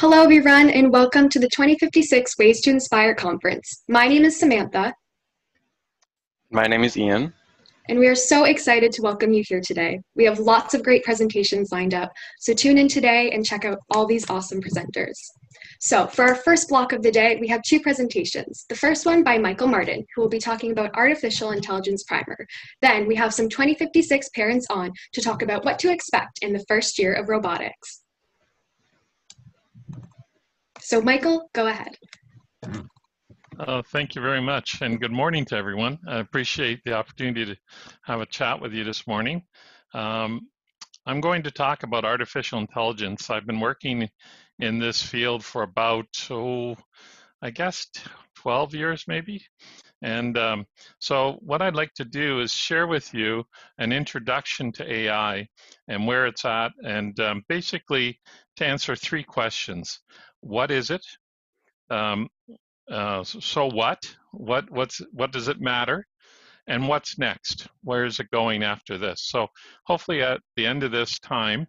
Hello, everyone, and welcome to the 2056 Ways to Inspire conference. My name is Samantha. My name is Ian. And we are so excited to welcome you here today. We have lots of great presentations lined up, so tune in today and check out all these awesome presenters. So, for our first block of the day, we have two presentations. The first one by Michael Martin, who will be talking about Artificial Intelligence Primer. Then we have some 2056 parents on to talk about what to expect in the first year of robotics. So, Michael, go ahead. Uh, thank you very much, and good morning to everyone. I appreciate the opportunity to have a chat with you this morning. Um, I'm going to talk about artificial intelligence. I've been working in this field for about, oh, I guess 12 years maybe. And um, so, what I'd like to do is share with you an introduction to AI and where it's at, and um, basically to answer three questions What is it? Um, uh, so what? What what's what does it matter? And what's next? Where is it going after this? So hopefully at the end of this time,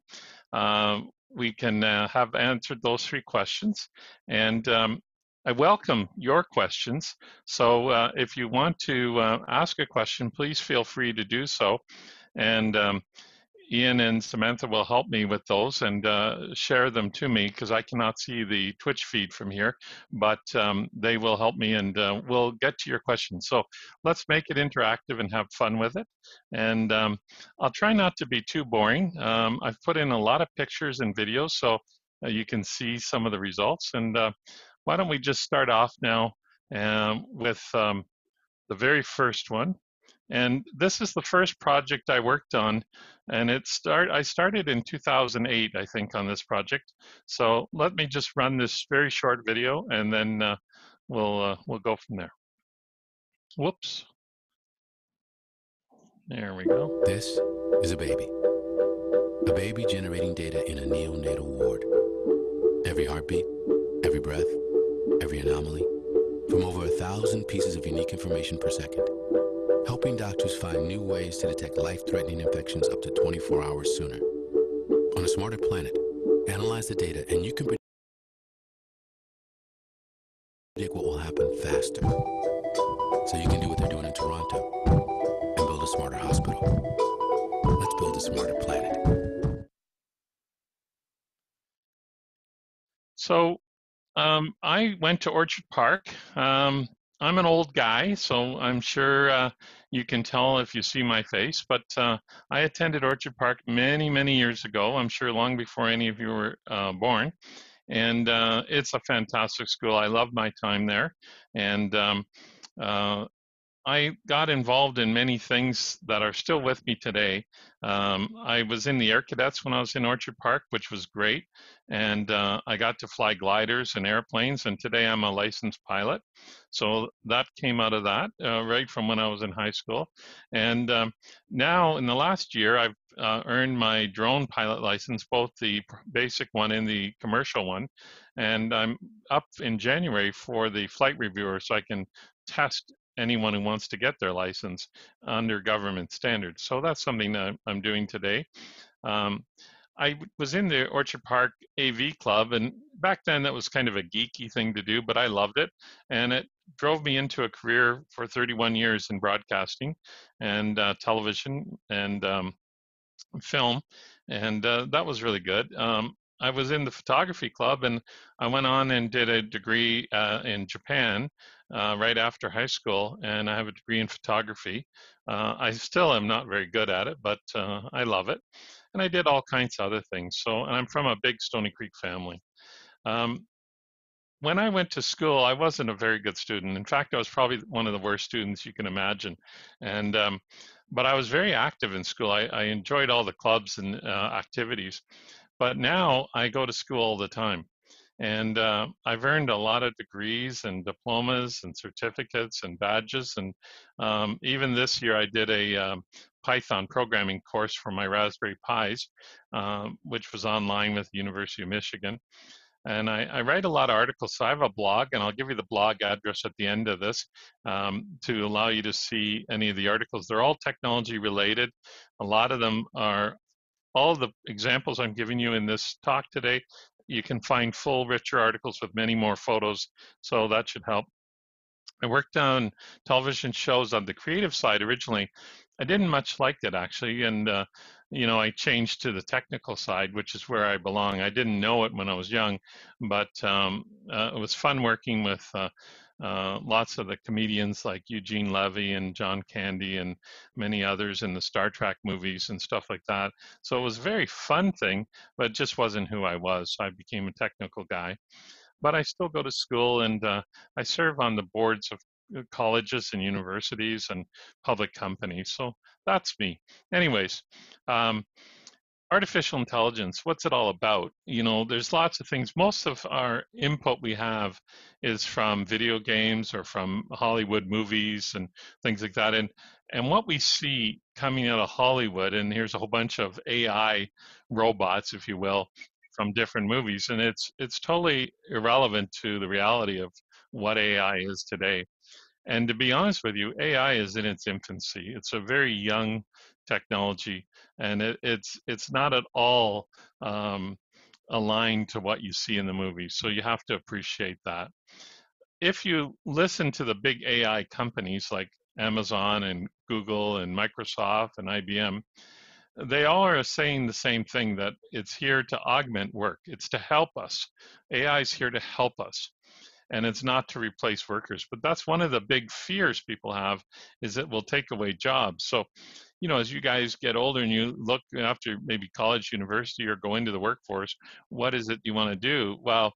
uh, we can uh, have answered those three questions. And um, I welcome your questions. So uh, if you want to uh, ask a question, please feel free to do so. And um, Ian and Samantha will help me with those and uh, share them to me because I cannot see the Twitch feed from here, but um, they will help me and uh, we'll get to your questions. So let's make it interactive and have fun with it. And um, I'll try not to be too boring. Um, I've put in a lot of pictures and videos so uh, you can see some of the results. And uh, why don't we just start off now um, with um, the very first one. And this is the first project I worked on, and it start I started in 2008, I think, on this project. So let me just run this very short video, and then uh, we'll uh, we'll go from there. Whoops. There we go. This is a baby. A baby generating data in a neonatal ward. Every heartbeat, every breath, every anomaly, from over a thousand pieces of unique information per second helping doctors find new ways to detect life-threatening infections up to 24 hours sooner. On a smarter planet, analyze the data and you can predict what will happen faster. So you can do what they're doing in Toronto and build a smarter hospital. Let's build a smarter planet. So um, I went to Orchard Park. Um, I'm an old guy, so I'm sure uh, you can tell if you see my face, but uh, I attended Orchard Park many, many years ago. I'm sure long before any of you were uh, born. And uh, it's a fantastic school. I love my time there. And um, uh, I got involved in many things that are still with me today. Um, I was in the Air Cadets when I was in Orchard Park, which was great. And uh, I got to fly gliders and airplanes, and today I'm a licensed pilot. So that came out of that, uh, right from when I was in high school. And um, now, in the last year, I've uh, earned my drone pilot license, both the basic one and the commercial one. And I'm up in January for the flight reviewer so I can test anyone who wants to get their license under government standards. So that's something that I'm doing today. Um, I was in the Orchard Park AV Club, and back then that was kind of a geeky thing to do, but I loved it. And it drove me into a career for 31 years in broadcasting and uh, television and um, film. And uh, that was really good. Um, I was in the photography club and I went on and did a degree uh, in Japan uh, right after high school, and I have a degree in photography. Uh, I still am not very good at it, but uh, I love it. And I did all kinds of other things. So, and I'm from a big Stoney Creek family. Um, when I went to school, I wasn't a very good student. In fact, I was probably one of the worst students you can imagine. And um, but I was very active in school. I, I enjoyed all the clubs and uh, activities. But now I go to school all the time. And uh, I've earned a lot of degrees and diplomas and certificates and badges. And um, even this year, I did a um, Python programming course for my Raspberry Pis, um, which was online with the University of Michigan. And I, I, write a lot of articles. So I have a blog, and I'll give you the blog address at the end of this um, to allow you to see any of the articles. They're all technology related. A lot of them are all the examples I'm giving you in this talk today you can find full, richer articles with many more photos, so that should help. I worked on television shows on the creative side originally. I didn't much like it actually, and uh, you know, I changed to the technical side, which is where I belong. I didn't know it when I was young, but um, uh, it was fun working with uh, uh, lots of the comedians like Eugene Levy and John Candy and many others in the Star Trek movies and stuff like that. So it was a very fun thing, but just wasn't who I was. So I became a technical guy. But I still go to school and uh, I serve on the boards of uh, colleges and universities and public companies. So that's me. Anyways, um, artificial intelligence, what's it all about? You know, there's lots of things. Most of our input we have is from video games or from Hollywood movies and things like that. And and what we see coming out of Hollywood, and here's a whole bunch of AI robots, if you will, from different movies, and it's it's totally irrelevant to the reality of what AI is today. And to be honest with you, AI is in its infancy. It's a very young technology, and it, it's it's not at all um, aligned to what you see in the movies. So you have to appreciate that. If you listen to the big AI companies like Amazon and Google and Microsoft and IBM, they all are saying the same thing that it's here to augment work. It's to help us. AI is here to help us and it's not to replace workers. But that's one of the big fears people have is it will take away jobs. So, you know, as you guys get older and you look after maybe college, university, or go into the workforce, what is it you want to do? Well,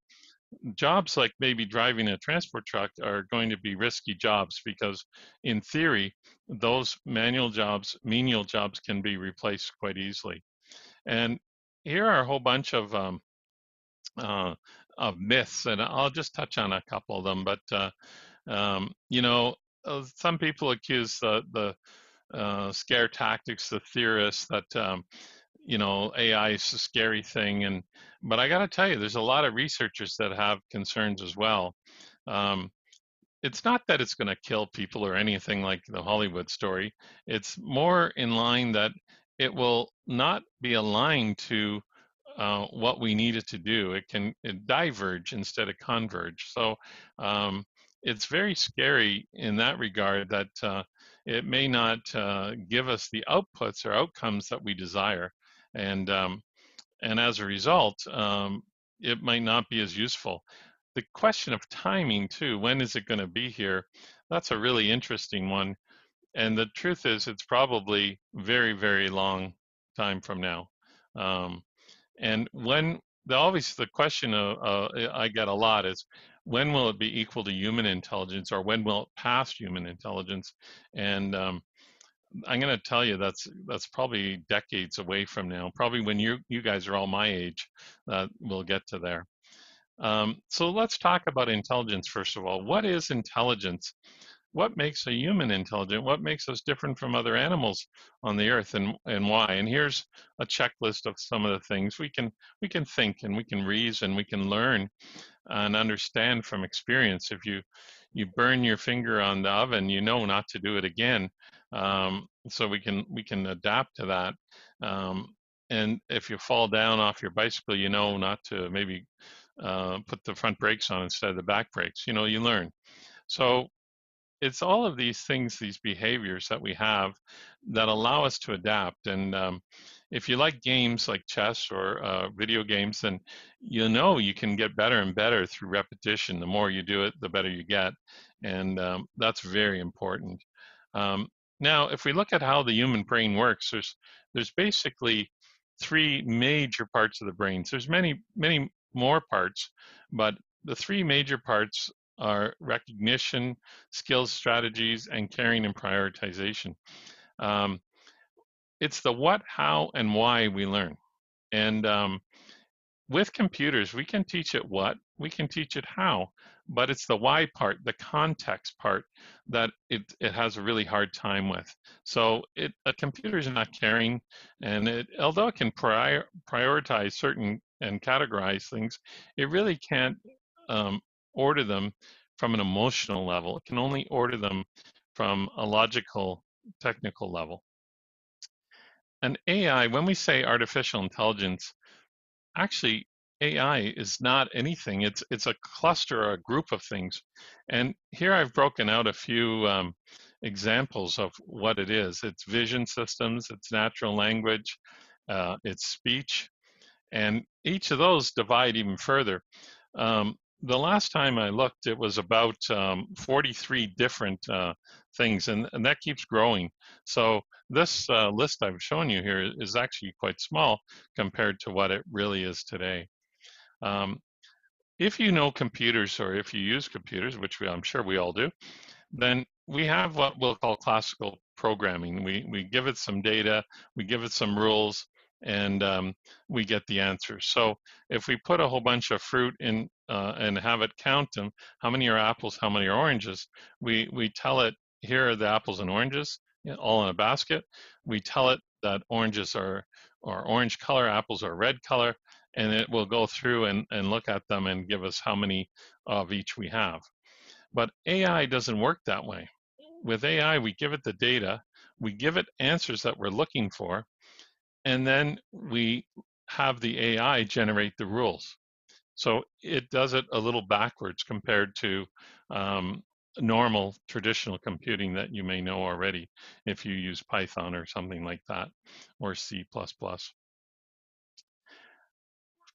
jobs like maybe driving a transport truck are going to be risky jobs because in theory those manual jobs menial jobs can be replaced quite easily and here are a whole bunch of um, uh, of myths, and I'll just touch on a couple of them. But uh, um, you know, uh, some people accuse the the uh, scare tactics, the theorists that um, you know AI is a scary thing, and but I got to tell you, there's a lot of researchers that have concerns as well. Um, it's not that it's going to kill people or anything like the Hollywood story. It's more in line that it will not be aligned to uh, what we needed to do. It can it diverge instead of converge. So um, it's very scary in that regard that uh, it may not uh, give us the outputs or outcomes that we desire, and um, and as a result, um, it might not be as useful. The question of timing too. When is it going to be here? That's a really interesting one. And the truth is, it's probably very, very long time from now. Um, and when the always the question uh, uh, I get a lot is when will it be equal to human intelligence or when will it pass human intelligence? And um, I'm going to tell you that's that's probably decades away from now. Probably when you you guys are all my age, uh, we'll get to there. Um, so let's talk about intelligence first of all. What is intelligence? What makes a human intelligent? What makes us different from other animals on the earth and, and why? And here's a checklist of some of the things we can we can think and we can reason, we can learn and understand from experience. If you you burn your finger on the oven, you know not to do it again. Um, so we can we can adapt to that. Um, and if you fall down off your bicycle, you know not to maybe uh, put the front brakes on instead of the back brakes. You know, you learn. So it's all of these things, these behaviors that we have that allow us to adapt. And um, if you like games like chess or uh, video games, then you know you can get better and better through repetition. The more you do it, the better you get. And um, that's very important. Um, now, if we look at how the human brain works, there's, there's basically three major parts of the brain. So there's many, many more parts, but the three major parts are recognition, skills strategies, and caring and prioritization. Um, it's the what, how, and why we learn. And um, with computers, we can teach it what, we can teach it how, but it's the why part, the context part that it, it has a really hard time with. So it, a computer is not caring, and it, although it can prior, prioritize certain and categorize things, it really can't um, order them from an emotional level. It can only order them from a logical, technical level. And AI, when we say artificial intelligence, actually AI is not anything. It's it's a cluster or a group of things. And here I've broken out a few um, examples of what it is. It's vision systems, it's natural language, uh, it's speech, and each of those divide even further. Um, the last time I looked, it was about um, 43 different uh, things, and, and that keeps growing. So this uh, list I've shown you here is actually quite small compared to what it really is today. Um, if you know computers or if you use computers, which we, I'm sure we all do, then we have what we'll call classical programming. We, we give it some data, we give it some rules, and um, we get the answer. So if we put a whole bunch of fruit in uh, and have it count them, how many are apples, how many are oranges, we, we tell it, here are the apples and oranges, all in a basket. We tell it that oranges are, are orange color, apples are red color, and it will go through and, and look at them and give us how many of each we have. But AI doesn't work that way. With AI, we give it the data, we give it answers that we're looking for, and then we have the AI generate the rules. So it does it a little backwards compared to um, normal traditional computing that you may know already if you use Python or something like that, or C++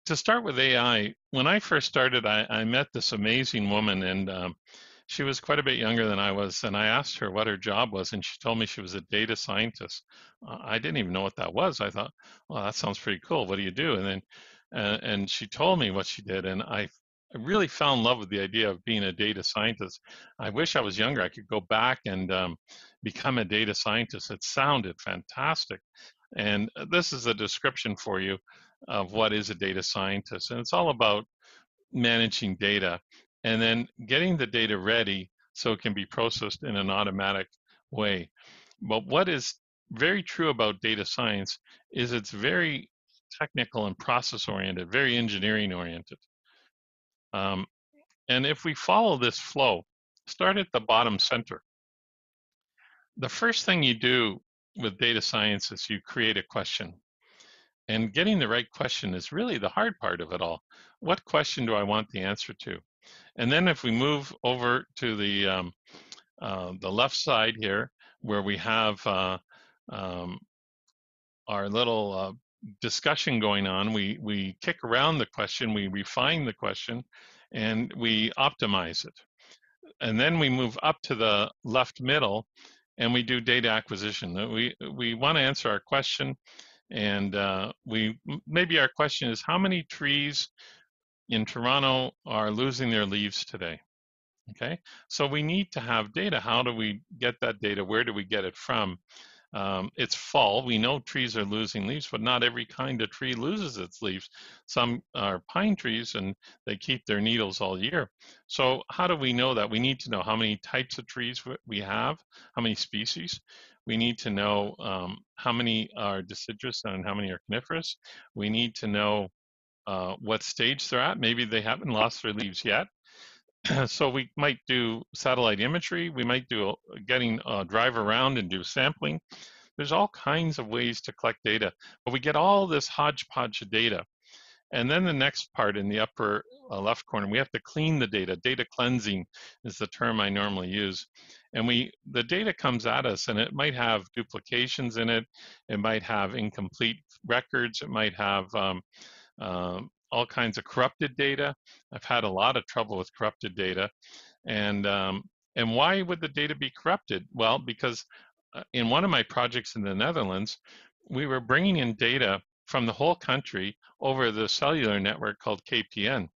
to start with AI, when I first started, I, I met this amazing woman, and um, she was quite a bit younger than I was. And I asked her what her job was, and she told me she was a data scientist. Uh, I didn't even know what that was. I thought, well, that sounds pretty cool. What do you do? And then, uh, and she told me what she did, and I I really fell in love with the idea of being a data scientist. I wish I was younger. I could go back and um, become a data scientist. It sounded fantastic. And uh, this is a description for you of what is a data scientist. And it's all about managing data and then getting the data ready so it can be processed in an automatic way. But what is very true about data science is it's very technical and process oriented, very engineering oriented. Um, and if we follow this flow, start at the bottom center. The first thing you do with data science is you create a question. And getting the right question is really the hard part of it all. What question do I want the answer to? And then if we move over to the um, uh, the left side here, where we have uh, um, our little uh, discussion going on, we we kick around the question, we refine the question, and we optimize it. And then we move up to the left middle, and we do data acquisition. We we want to answer our question and uh, we maybe our question is how many trees in Toronto are losing their leaves today? Okay, so we need to have data. How do we get that data? Where do we get it from? Um, it's fall. We know trees are losing leaves, but not every kind of tree loses its leaves. Some are pine trees and they keep their needles all year. So how do we know that? We need to know how many types of trees we have, how many species. We need to know um, how many are deciduous and how many are coniferous. We need to know uh, what stage they're at. Maybe they haven't lost their leaves yet. so we might do satellite imagery. We might do getting a drive around and do sampling. There's all kinds of ways to collect data, but we get all this hodgepodge of data. And then the next part in the upper uh, left corner, we have to clean the data. Data cleansing is the term I normally use. And we the data comes at us and it might have duplications in it. It might have incomplete records. It might have um, uh, all kinds of corrupted data. I've had a lot of trouble with corrupted data. And, um, and why would the data be corrupted? Well, because uh, in one of my projects in the Netherlands, we were bringing in data from the whole country over the cellular network called KPN.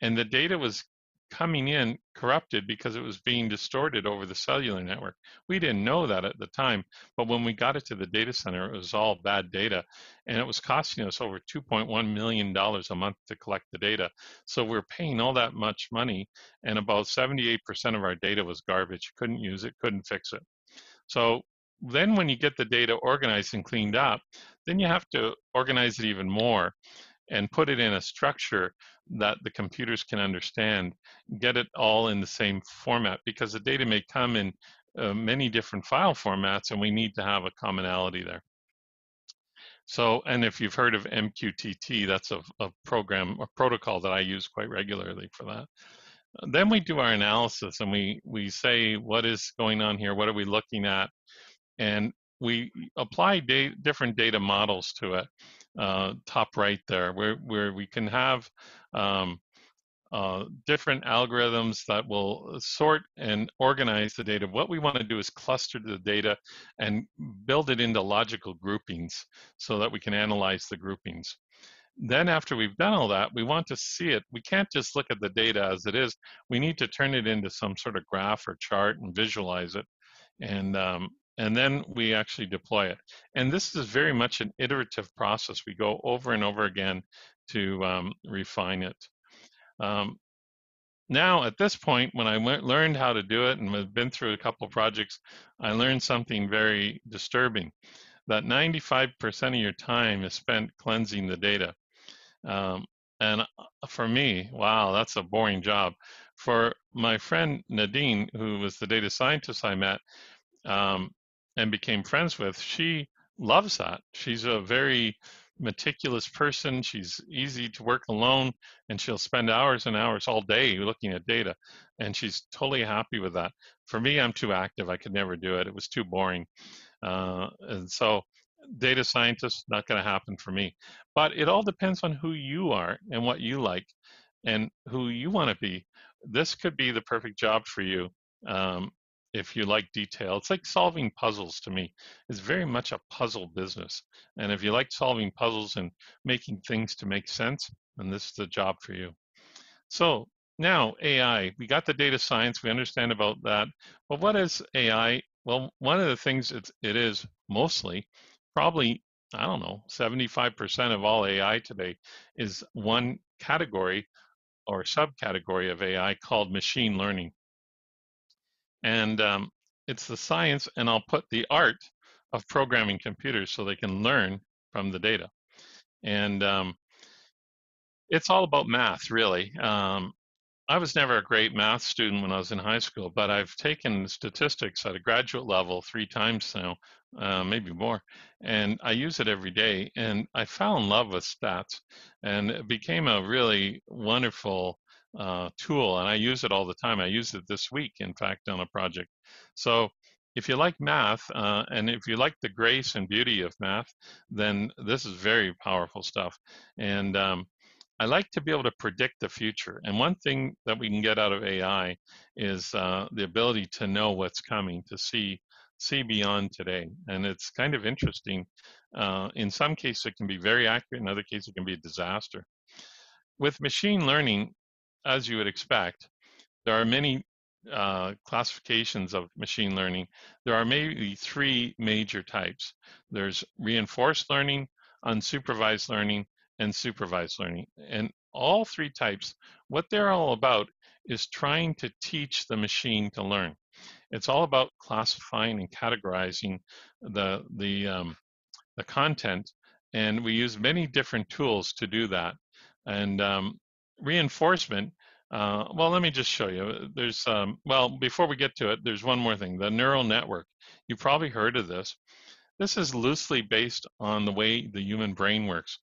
And the data was coming in corrupted because it was being distorted over the cellular network. We didn't know that at the time, but when we got it to the data center, it was all bad data. And it was costing us over $2.1 million a month to collect the data. So we're paying all that much money, and about 78% of our data was garbage. Couldn't use it, couldn't fix it. So then when you get the data organized and cleaned up, then you have to organize it even more and put it in a structure that the computers can understand, get it all in the same format because the data may come in uh, many different file formats and we need to have a commonality there. So, and if you've heard of MQTT, that's a, a program, a protocol that I use quite regularly for that. Then we do our analysis and we, we say, what is going on here? What are we looking at? And we apply da different data models to it. Uh, top right there, where, where we can have um, uh, different algorithms that will sort and organize the data. What we want to do is cluster the data and build it into logical groupings so that we can analyze the groupings. Then after we've done all that, we want to see it. We can't just look at the data as it is. We need to turn it into some sort of graph or chart and visualize it. And um, and then we actually deploy it. And this is very much an iterative process. We go over and over again to um, refine it. Um, now, at this point, when I learned how to do it and have been through a couple projects, I learned something very disturbing that 95% of your time is spent cleansing the data. Um, and uh, for me, wow, that's a boring job. For my friend Nadine, who was the data scientist I met, um, and became friends with, she loves that. She's a very meticulous person. She's easy to work alone, and she'll spend hours and hours all day looking at data, and she's totally happy with that. For me, I'm too active. I could never do it. It was too boring. Uh, and so, data scientist, not going to happen for me. But it all depends on who you are and what you like and who you want to be. This could be the perfect job for you. Um, if you like detail. It's like solving puzzles to me. It's very much a puzzle business. And if you like solving puzzles and making things to make sense, then this is the job for you. So now AI, we got the data science, we understand about that. But what is AI? Well, one of the things it, it is mostly, probably, I don't know, 75% of all AI today is one category or subcategory of AI called machine learning and um, it's the science, and I'll put the art of programming computers so they can learn from the data. And um, it's all about math, really. Um, I was never a great math student when I was in high school, but I've taken statistics at a graduate level three times now, uh, maybe more, and I use it every day. And I fell in love with stats, and it became a really wonderful uh, tool, and I use it all the time. I used it this week, in fact, on a project. So if you like math, uh, and if you like the grace and beauty of math, then this is very powerful stuff. And um, I like to be able to predict the future. And one thing that we can get out of AI is uh, the ability to know what's coming, to see see beyond today. And it's kind of interesting. Uh, in some cases, it can be very accurate. In other cases, it can be a disaster. With machine learning, as you would expect, there are many uh, classifications of machine learning. There are maybe three major types. There's reinforced learning, unsupervised learning, and supervised learning. And all three types, what they're all about is trying to teach the machine to learn. It's all about classifying and categorizing the the um, the content, and we use many different tools to do that. And um, reinforcement, uh, well, let me just show you. There's, um, well, before we get to it, there's one more thing, the neural network. You've probably heard of this. This is loosely based on the way the human brain works.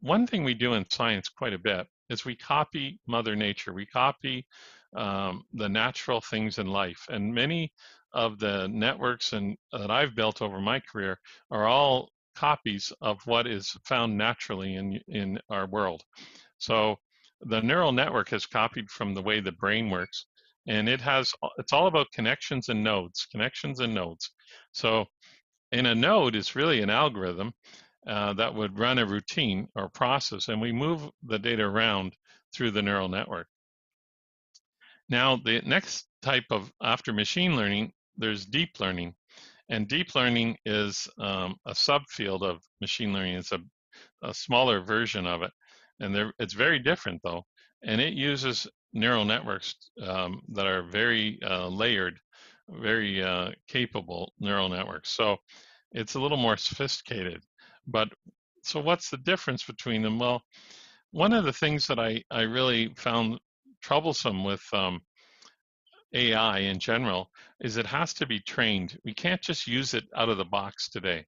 One thing we do in science quite a bit is we copy Mother Nature. We copy um, the natural things in life. And many of the networks and that I've built over my career are all copies of what is found naturally in in our world. So the neural network has copied from the way the brain works and it has it's all about connections and nodes connections and nodes. So in a node it's really an algorithm uh, that would run a routine or process and we move the data around through the neural network. Now the next type of after machine learning there's deep learning and deep learning is um, a subfield of machine learning. It's a, a smaller version of it and it's very different though, and it uses neural networks um, that are very uh, layered, very uh, capable neural networks. So it's a little more sophisticated. But so what's the difference between them? Well, one of the things that I, I really found troublesome with um, AI in general is it has to be trained. We can't just use it out of the box today.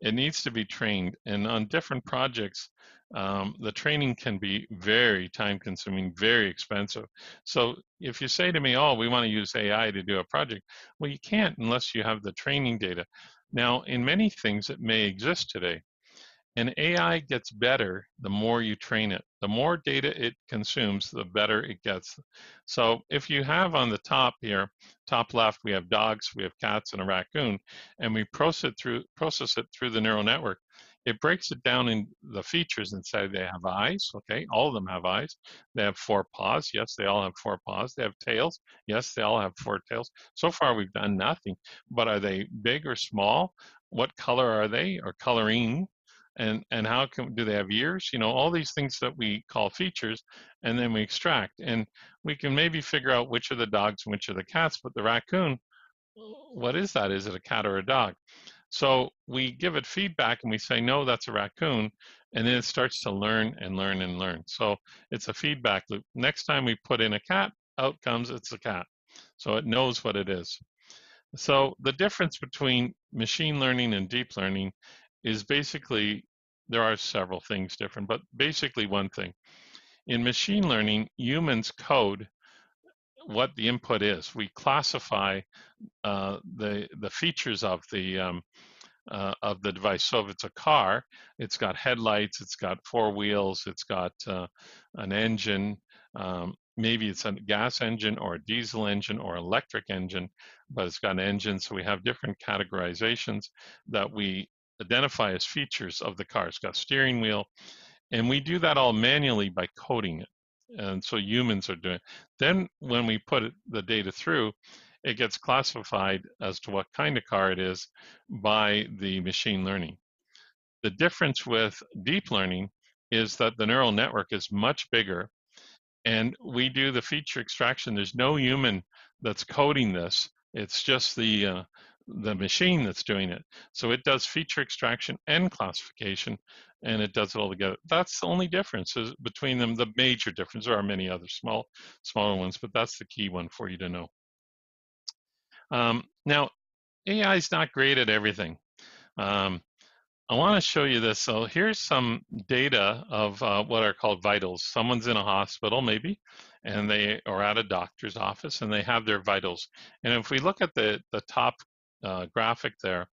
It needs to be trained. And on different projects, um, the training can be very time consuming, very expensive. So if you say to me, oh, we want to use AI to do a project, well, you can't unless you have the training data. Now, in many things, it may exist today. And AI gets better the more you train it. The more data it consumes, the better it gets. So if you have on the top here, top left, we have dogs, we have cats, and a raccoon, and we process it through, process it through the neural network, it breaks it down in the features and say they have eyes, okay, all of them have eyes. They have four paws, yes, they all have four paws. They have tails, yes, they all have four tails. So far we've done nothing, but are they big or small? What color are they, or coloring? And and how can do they have ears you know all these things that we call features and then we extract and we can maybe figure out which are the dogs and which are the cats but the raccoon what is that? Is it a cat or a dog? So we give it feedback and we say no that's a raccoon and then it starts to learn and learn and learn. So it's a feedback loop. Next time we put in a cat out comes it's a cat. So it knows what it is. So the difference between machine learning and deep learning is basically there are several things different, but basically one thing. In machine learning, humans code what the input is. We classify uh, the the features of the um, uh, of the device. So if it's a car, it's got headlights, it's got four wheels, it's got uh, an engine. Um, maybe it's a gas engine or a diesel engine or electric engine, but it's got an engine. So we have different categorizations that we identify as features of the car. It's got steering wheel, and we do that all manually by coding it. And so humans are doing. It. Then when we put the data through, it gets classified as to what kind of car it is by the machine learning. The difference with deep learning is that the neural network is much bigger and we do the feature extraction. There's no human that's coding this. It's just the uh, the machine that's doing it. So it does feature extraction and classification, and it does it all together. That's the only difference is between them. The major difference. There are many other small, smaller ones, but that's the key one for you to know. Um, now, AI is not great at everything. Um, I want to show you this. So here's some data of uh, what are called vitals. Someone's in a hospital, maybe, and they are at a doctor's office, and they have their vitals. And if we look at the the top uh, graphic there,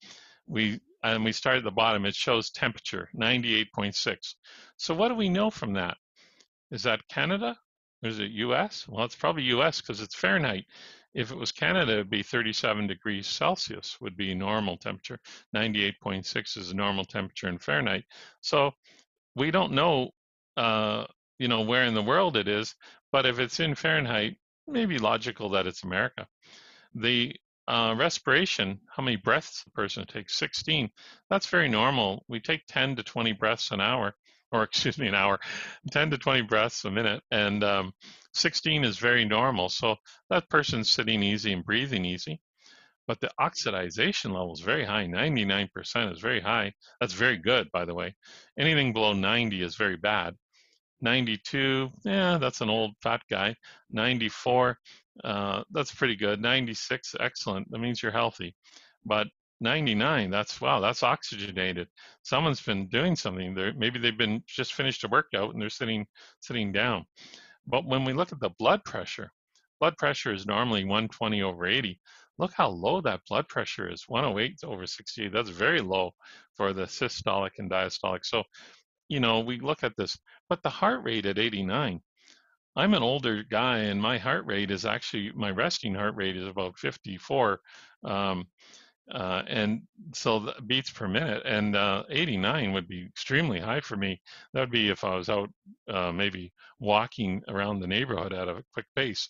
we and we start at the bottom, it shows temperature, 98.6. So what do we know from that? Is that Canada? Or is it US? Well, it's probably US because it's Fahrenheit. If it was Canada, it'd be 37 degrees Celsius would be normal temperature. 98.6 is a normal temperature in Fahrenheit. So we don't know, uh, you know, where in the world it is, but if it's in Fahrenheit, maybe logical that it's America. The uh, respiration, how many breaths the person takes? 16. That's very normal. We take 10 to 20 breaths an hour, or excuse me, an hour, 10 to 20 breaths a minute, and um, 16 is very normal. So that person's sitting easy and breathing easy. But the oxidation level is very high. 99% is very high. That's very good, by the way. Anything below 90 is very bad. 92, yeah, that's an old fat guy. 94, uh, that's pretty good. 96, excellent. That means you're healthy. But 99, that's wow, that's oxygenated. Someone's been doing something. Maybe they've been just finished a workout and they're sitting sitting down. But when we look at the blood pressure, blood pressure is normally 120 over 80. Look how low that blood pressure is 108 over 68. That's very low for the systolic and diastolic. So, you know, we look at this, but the heart rate at 89, I'm an older guy, and my heart rate is actually my resting heart rate is about 54, um, uh, and so beats per minute. And uh, 89 would be extremely high for me. That would be if I was out uh, maybe walking around the neighborhood at a quick pace.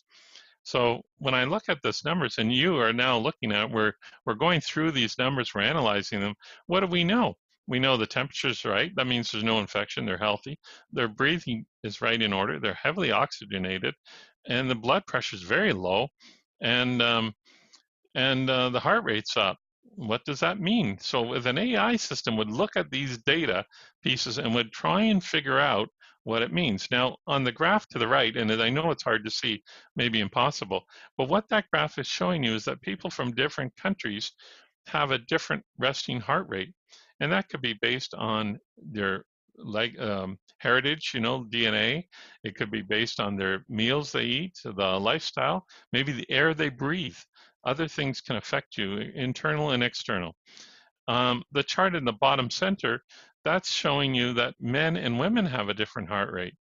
So when I look at this numbers, and you are now looking at, we're we're going through these numbers, we're analyzing them. What do we know? We know the temperature's right. That means there's no infection. They're healthy. Their breathing is right in order. They're heavily oxygenated, and the blood pressure is very low, and um, and uh, the heart rate's up. What does that mean? So, if an AI system would look at these data pieces and would try and figure out what it means. Now, on the graph to the right, and I know it's hard to see, maybe impossible, but what that graph is showing you is that people from different countries have a different resting heart rate. And that could be based on their like um, heritage, you know, DNA. It could be based on their meals they eat, the lifestyle, maybe the air they breathe. Other things can affect you, internal and external. Um, the chart in the bottom center, that's showing you that men and women have a different heart rate.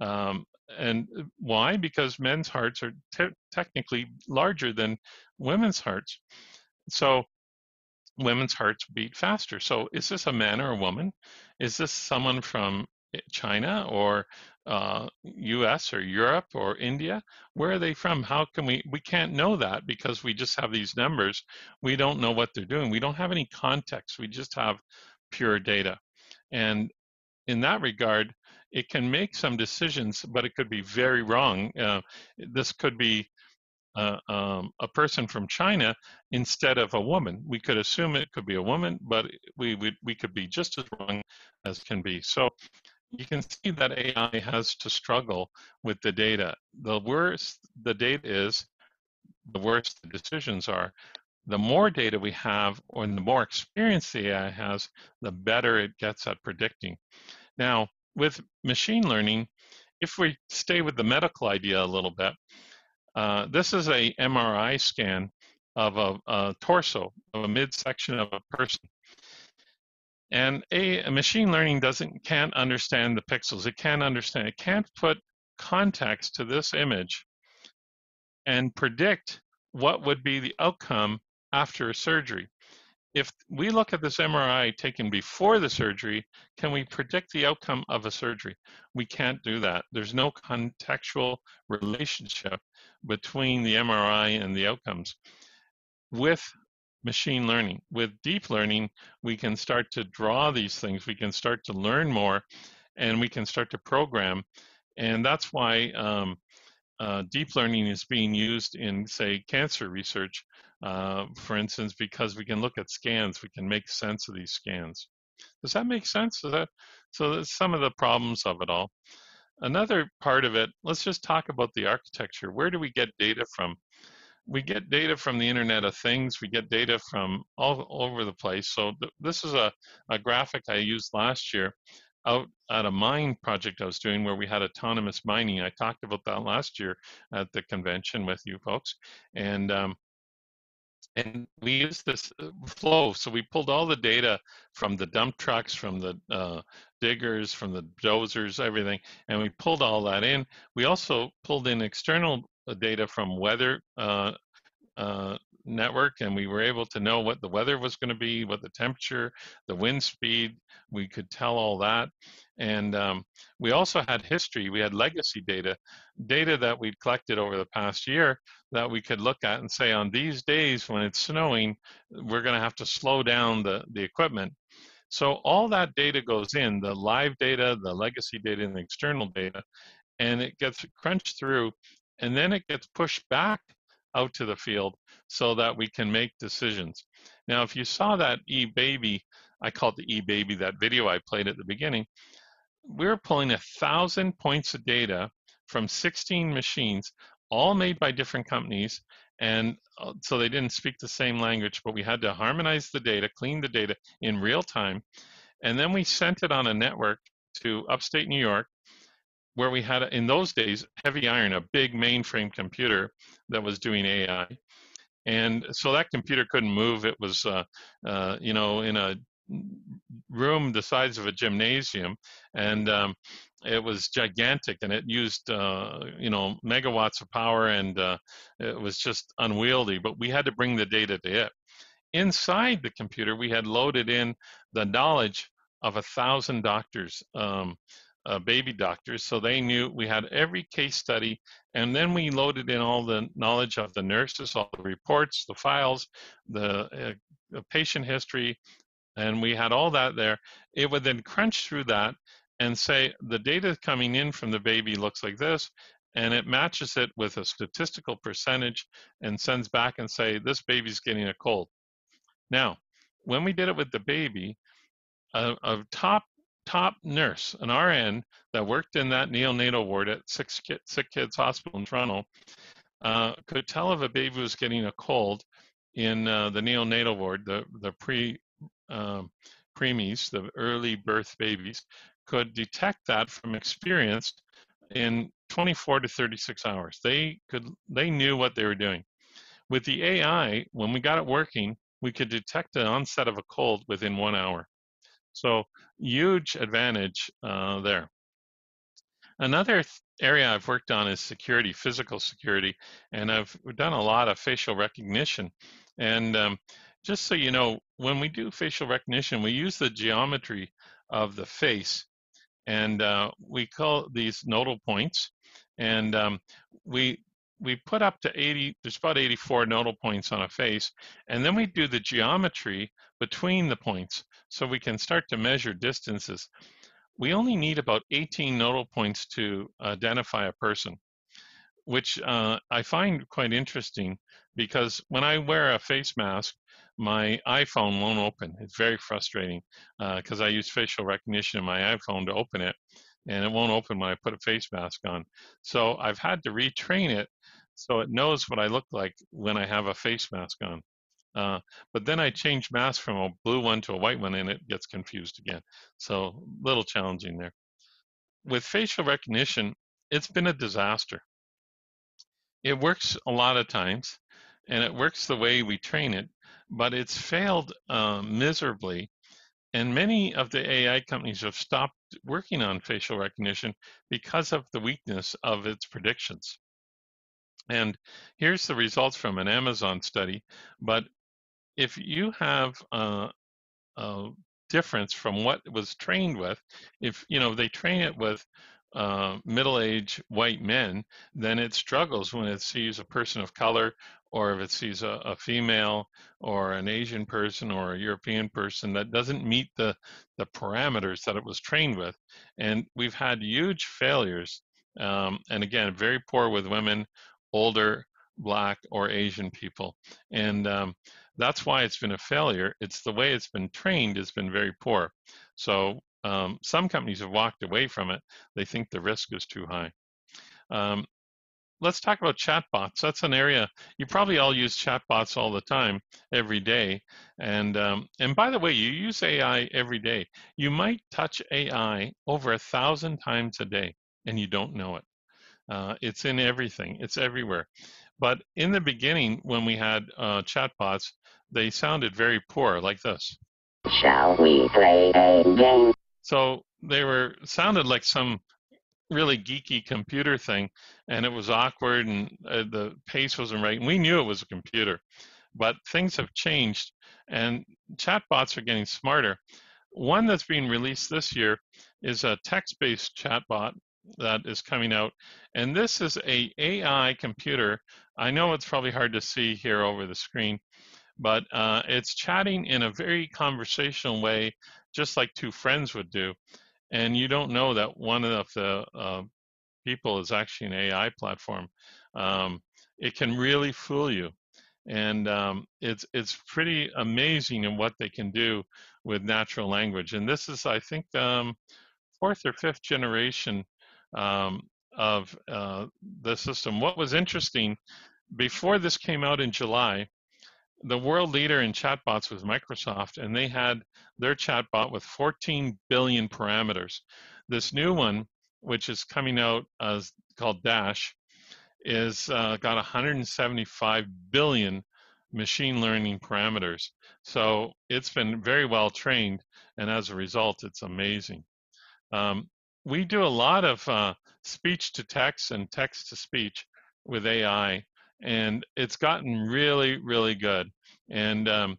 Um, and why? Because men's hearts are te technically larger than women's hearts. So women's hearts beat faster. So is this a man or a woman? Is this someone from eh, China or uh, US or Europe or India? Where are they from? How can we, we can't know that because we just have these numbers. We don't know what they're doing. We don't have any context. We just have pure data. And in that regard, it can make some decisions, but it could be very wrong. Uh, this could be uh, um, a person from China instead of a woman. We could assume it could be a woman, but we, we, we could be just as wrong as can be. So you can see that AI has to struggle with the data. The worse the data is, the worse the decisions are. The more data we have, or the more experience the AI has, the better it gets at predicting. Now, with machine learning, if we stay with the medical idea a little bit, uh, this is a MRI scan of a, a, torso, of a midsection of a person. And a, a, machine learning doesn't can't understand the pixels. It can't understand. It can't put context to this image and predict what would be the outcome after a surgery if we look at this MRI taken before the surgery, can we predict the outcome of a surgery? We can't do that. There's no contextual relationship between the MRI and the outcomes. With machine learning, with deep learning, we can start to draw these things, we can start to learn more, and we can start to program. And that's why um, uh, deep learning is being used in, say, cancer research uh, for instance, because we can look at scans, we can make sense of these scans. Does that make sense? Is that so? That's some of the problems of it all. Another part of it. Let's just talk about the architecture. Where do we get data from? We get data from the Internet of Things. We get data from all over the place. So th this is a, a graphic I used last year out at a mine project I was doing where we had autonomous mining. I talked about that last year at the convention with you folks. And um, and we used this uh, flow. So we pulled all the data from the dump trucks, from the uh, diggers, from the dozers, everything, and we pulled all that in. We also pulled in external uh, data from weather uh, uh, network, and we were able to know what the weather was going to be, what the temperature, the wind speed. We could tell all that. And um, we also had history. We had legacy data, data that we'd collected over the past year that we could look at and say, on these days when it's snowing, we're going to have to slow down the, the equipment. So all that data goes in, the live data, the legacy data, and the external data, and it gets crunched through, and then it gets pushed back out to the field so that we can make decisions. Now, if you saw that e-baby, I call it the e-baby, that video I played at the beginning, we're pulling a thousand points of data from 16 machines, all made by different companies. And uh, so they didn't speak the same language, but we had to harmonize the data, clean the data in real time. And then we sent it on a network to upstate New York, where we had, in those days, heavy iron, a big mainframe computer that was doing AI. And so that computer couldn't move. It was, uh, uh, you know, in a room the size of a gymnasium, and um, it was gigantic, and it used uh, you know megawatts of power, and uh, it was just unwieldy. But we had to bring the data to it. Inside the computer, we had loaded in the knowledge of a thousand doctors. Um, uh, baby doctors, so they knew we had every case study, and then we loaded in all the knowledge of the nurses, all the reports, the files, the uh, patient history, and we had all that there, it would then crunch through that and say the data coming in from the baby looks like this, and it matches it with a statistical percentage and sends back and say this baby's getting a cold. Now, when we did it with the baby, a, a top top nurse, an RN that worked in that neonatal ward at Six Sick Kids Hospital in Toronto, uh, could tell if a baby was getting a cold in uh, the neonatal ward, the, the pre um, preemies, the early birth babies, could detect that from experience in 24 to 36 hours. They could they knew what they were doing. With the AI, when we got it working, we could detect the onset of a cold within one hour. So huge advantage uh, there. Another th- area I've worked on is security, physical security, and I've done a lot of facial recognition. And um, just so you know, when we do facial recognition, we use the geometry of the face, and uh, we call these nodal points. And um, we we put up to 80. There's about 84 nodal points on a face, and then we do the geometry between the points, so we can start to measure distances. We only need about 18 nodal points to identify a person which uh, I find quite interesting because when I wear a face mask, my iPhone won't open. It's very frustrating because uh, I use facial recognition in my iPhone to open it, and it won't open when I put a face mask on. So I've had to retrain it so it knows what I look like when I have a face mask on. Uh, but then I change masks from a blue one to a white one, and it gets confused again. So little challenging there. With facial recognition, it's been a disaster. It works a lot of times, and it works the way we train it, but it's failed um, miserably. And many of the AI companies have stopped working on facial recognition because of the weakness of its predictions. And here's the results from an Amazon study. But if you have uh, a difference from what it was trained with, if you know they train it with uh, middle-aged white men, then it struggles when it sees a person of color or if it sees a, a, female or an Asian person or a European person that doesn't meet the, the parameters that it was trained with. And we've had huge failures. Um, and again, very poor with women, older, black, or Asian people. And um, that's why it's been a failure. It's the way it's been trained has been very poor. So um, some companies have walked away from it. They think the risk is too high. Um, let's talk about chatbots. That's an area you probably all use chatbots all the time, every day. And um, and by the way, you use AI every day. You might touch AI over a thousand times a day, and you don't know it. Uh, it's in everything. It's everywhere. But in the beginning, when we had uh, chatbots, they sounded very poor, like this. Shall we play a game? So they were sounded like some really geeky computer thing, and it was awkward, and uh, the pace wasn't right. And we knew it was a computer, but things have changed, and chatbots are getting smarter. One that's being released this year is a text-based chatbot that is coming out, and this is a AI computer. I know it's probably hard to see here over the screen, but uh, it's chatting in a very conversational way, just like two friends would do and you don't know that one of the uh, people is actually an AI platform, um, it can really fool you. And um, it's it's pretty amazing in what they can do with natural language. And this is, I think, um, fourth or fifth generation um, of uh, the system. What was interesting before this came out in July, the world leader in chatbots was Microsoft, and they had their chatbot with 14 billion parameters. This new one, which is coming out as called Dash, is uh, got 175 billion machine learning parameters. So it's been very well trained, and as a result, it's amazing. Um, we do a lot of uh, speech to text and text to speech with AI, and it's gotten really, really good. And um,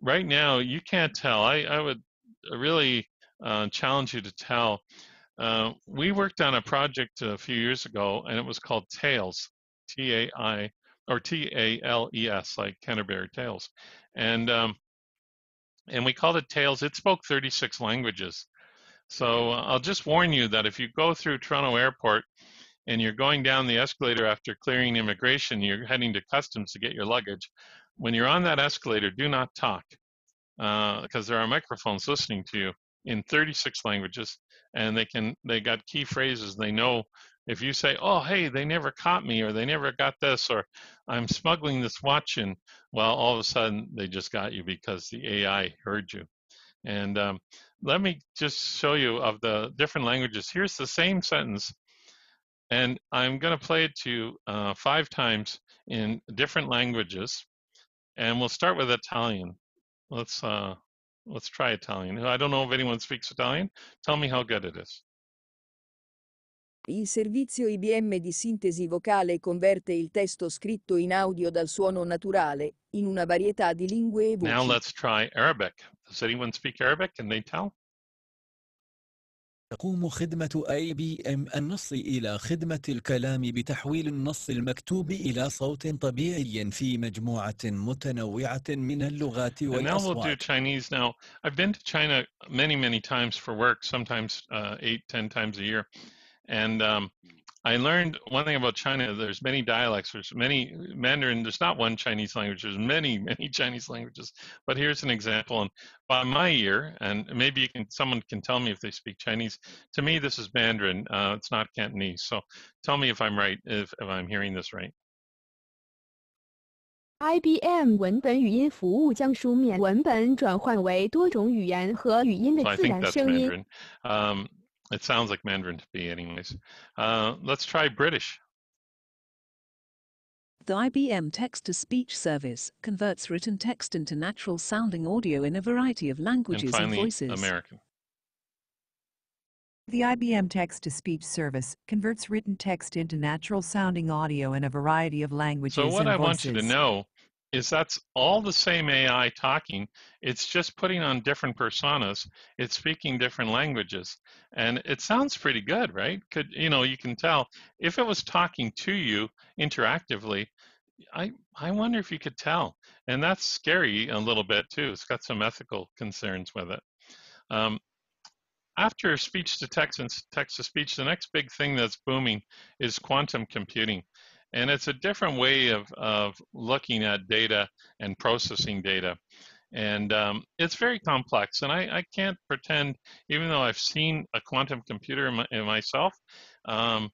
right now, you can't tell. I, I would really uh, challenge you to tell. Uh, we worked on a project a few years ago, and it was called Tales, T A I or T A L E S, like Canterbury Tales, and um, and we called it Tales. It spoke 36 languages. So uh, I'll just warn you that if you go through Toronto Airport and you're going down the escalator after clearing immigration, you're heading to customs to get your luggage. When you're on that escalator, do not talk because uh, there are microphones listening to you in 36 languages, and they can they got key phrases. They know if you say, oh, hey, they never caught me or they never got this or I'm smuggling this watch in, well, all of a sudden they just got you because the AI heard you. And um, let me just show you of the different languages. Here's the same sentence, and I'm going to play it to you uh, five times in different languages. And we'll start with Italian. Let's uh, let's try Italian. I don't know if anyone speaks Italian. Tell me how good it is. Il servizio IBM di sintesi vocale converte il testo scritto in audio dal suono naturale in una varietà di lingue e voci. Now let's try Arabic. Does anyone speak Arabic? Can they tell? تقوم خدمة اي بي ام النص إلى خدمة الكلام بتحويل النص المكتوب إلى صوت طبيعي في مجموعة متنوعة من اللغات And now we'll do والأصوات. Chinese. Now, I've been to China many, many times for work, sometimes uh, eight, ten times a year. And um, I learned one thing about China. There's many dialects. There's many Mandarin. There's not one Chinese language. There's many, many Chinese languages. But here's an example. And by my ear, and maybe you can, someone can tell me if they speak Chinese. To me, this is Mandarin. Uh, it's not Cantonese. So tell me if I'm right, if, if I'm hearing this right. IBM 文本语音服务将书面文本转换为多种语言和语音 So 的 I 自 think 然 that's 声音。 Mandarin. it sounds like Mandarin to me, anyways. Uh, let's try British. The IBM text to speech service converts written text into natural sounding audio in a variety of languages and finally, voices. American. The IBM text to speech service converts written text into natural sounding audio in a variety of languages So what I voices. want you to know is that's all the same AI talking. It's just putting on different personas. It's speaking different languages, and it sounds pretty good, right? Could you know you can tell if it was talking to you interactively. I I wonder if you could tell, and that's scary a little bit too. It's got some ethical concerns with it. Um, after speech to text and text to speech, the next big thing that's booming is quantum computing. And it's a different way of, of looking at data and processing data. And um, it's very complex. And I, I can't pretend, even though I've seen a quantum computer in, my, in myself, um,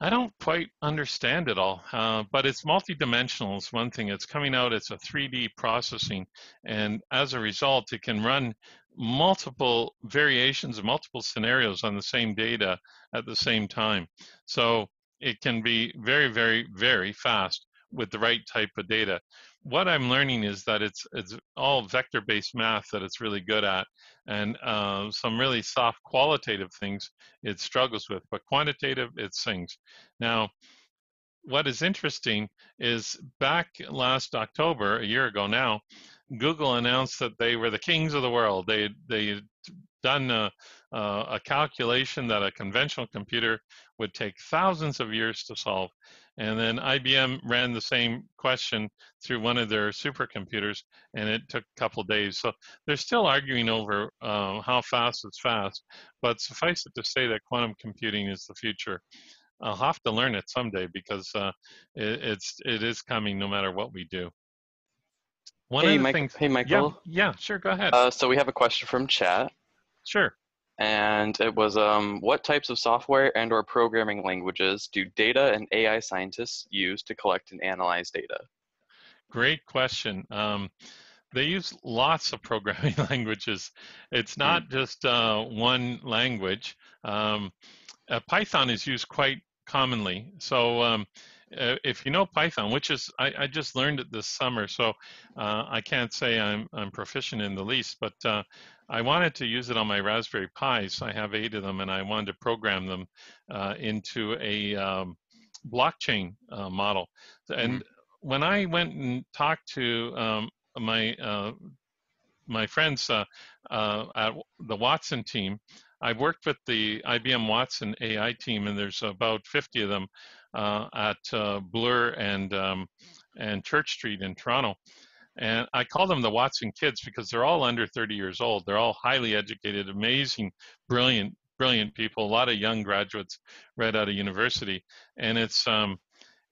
I don't quite understand it all. Uh, but it's multidimensional, is one thing. It's coming out, it's a 3D processing. And as a result, it can run multiple variations multiple scenarios on the same data at the same time. So it can be very, very, very fast with the right type of data. What I'm learning is that it's it's all vector-based math that it's really good at, and uh, some really soft qualitative things it struggles with, but quantitative it sings. Now, what is interesting is back last October, a year ago now, Google announced that they were the kings of the world. They they done a, a calculation that a conventional computer would take thousands of years to solve. And then IBM ran the same question through one of their supercomputers, and it took a couple days. So they're still arguing over uh, how fast is fast, but suffice it to say that quantum computing is the future. I'll have to learn it someday because uh, it, it's it is coming no matter what we do. One hey, of the Mike, things, hey, yeah, Michael. yeah, sure, go ahead. Uh, so we have a question from chat, sure. and it was, um, what types of software and/or programming languages do data and AI scientists use to collect and analyze data? Great question. Um, they use lots of programming languages. It's not just uh, one language. Um, uh, Python is used quite commonly. So um, uh, if you know Python, which is I, I just learned it this summer, so uh, I can't say I'm I'm proficient in the least, but uh, I wanted to use it on my Raspberry Pis. I have eight of them, and I wanted to program them uh, into a um, blockchain uh, model. And when I went and talked to um, my uh, my friends uh, uh, at the Watson team, I've worked with the IBM Watson AI team, and there's about 50 of them at uh, Bloor and um, and Church Street in Toronto. And I call them the Watson kids because they're all under 30 years old. They're all highly educated, amazing, brilliant, brilliant people. A lot of young graduates right out of university, and it's um,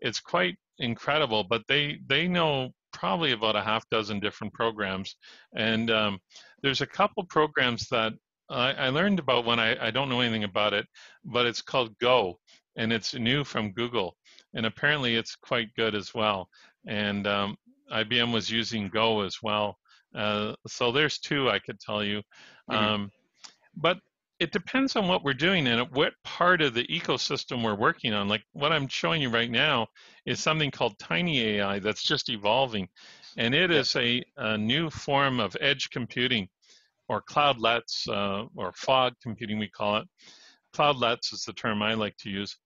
it's quite incredible. But they they know probably about a half dozen different programs, and um, there's a couple programs that I, I learned about when I, I don't know anything about it, but it's called Go, and it's new from Google, and apparently it's quite good as well. And um, IBM was using Go as well. Uh, so there's two I could tell you. Mhm. Um, but it depends on what we're doing and what part of the ecosystem we're working on. Like what I'm showing you right now is something called Tiny AI that's just evolving. And it is a, a new form of edge computing or cloudlets uh, or fog computing, we call it. Cloudlets is the term I like to use.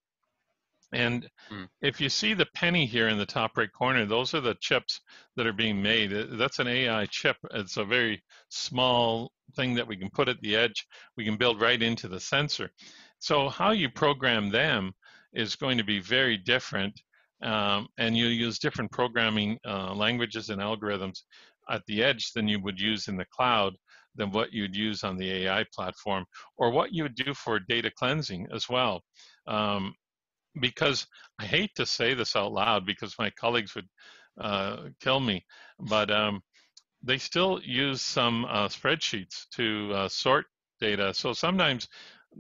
And Hmm. if you see the penny here in the top right corner, those are the chips that are being made. Uh, That's an AI chip. It's a very small thing that we can put at the edge. We can build right into the sensor. So how you program them is going to be very different. Um, and you use different programming uh, languages and algorithms at the edge than you would use in the cloud than what you'd use on the AI platform or what you would do for data cleansing as well. Um, because I hate to say this out loud because my colleagues would uh, kill me, but um, they still use some uh, spreadsheets to uh, sort data. So sometimes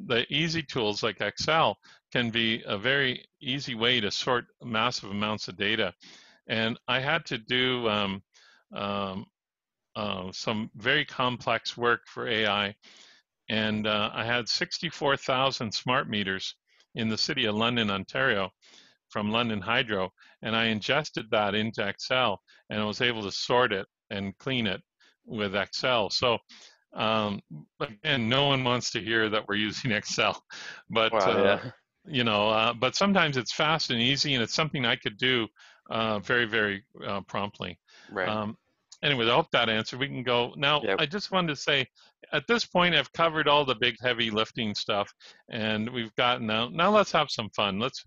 the easy tools like Excel can be a very easy way to sort massive amounts of data. And I had to do um, um, uh, some very complex work for AI. And uh, I had 64,000 smart meters in the city of London, Ontario, from London Hydro, and I ingested that into Excel, and I was able to sort it and clean it with Excel. So um, again, no one wants to hear that we're using Excel, but Wow, uh, yeah. you know, uh, but sometimes it's fast and easy, and it's something I could do uh, very, very uh, promptly. Right. Um, anyway, I hope that answered. We can go now. Yep. I just wanted to say, at this point, I've covered all the big, heavy lifting stuff, and we've gotten now. Now let's have some fun. Let's.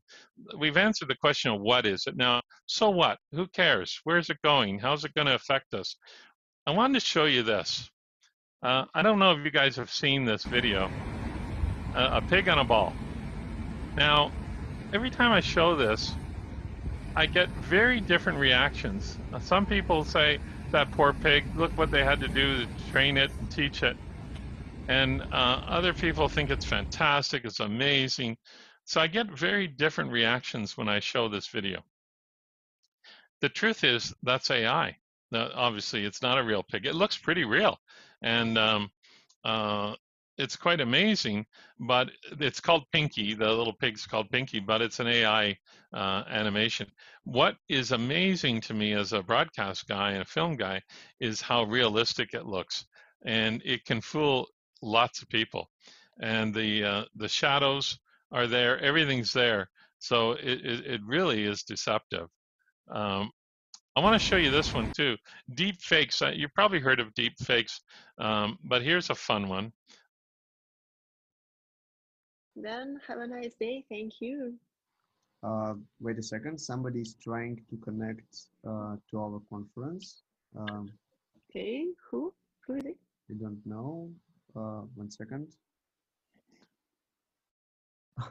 We've answered the question of what is it now. So what? Who cares? Where's it going? How's it going to affect us? I wanted to show you this. Uh, I don't know if you guys have seen this video. Uh, a pig on a ball. Now, every time I show this, I get very different reactions. Some people say, that poor pig, look what they had to do to train it and teach it. And uh, other people think it's fantastic, it's amazing. So I get very different reactions when I show this video. The truth is, that's AI. Now, obviously, it's not a real pig. It looks pretty real. And um, uh, it's quite amazing, but it's called Pinky. The little pig's called Pinky, but it's an AI uh, animation. What is amazing to me as a broadcast guy and a film guy is how realistic it looks, and it can fool lots of people. And the uh, the shadows are there, everything's there, so it it, really is deceptive. Um, I want to show you this one too. Deep fakes. uh, You've probably heard of deep fakes, um, but here's a fun one. Then have a nice day. Thank you. Uh, wait a second. Somebody's trying to connect uh, to our conference. Um, Okay, who? Who is it? I don't know. Uh, one second.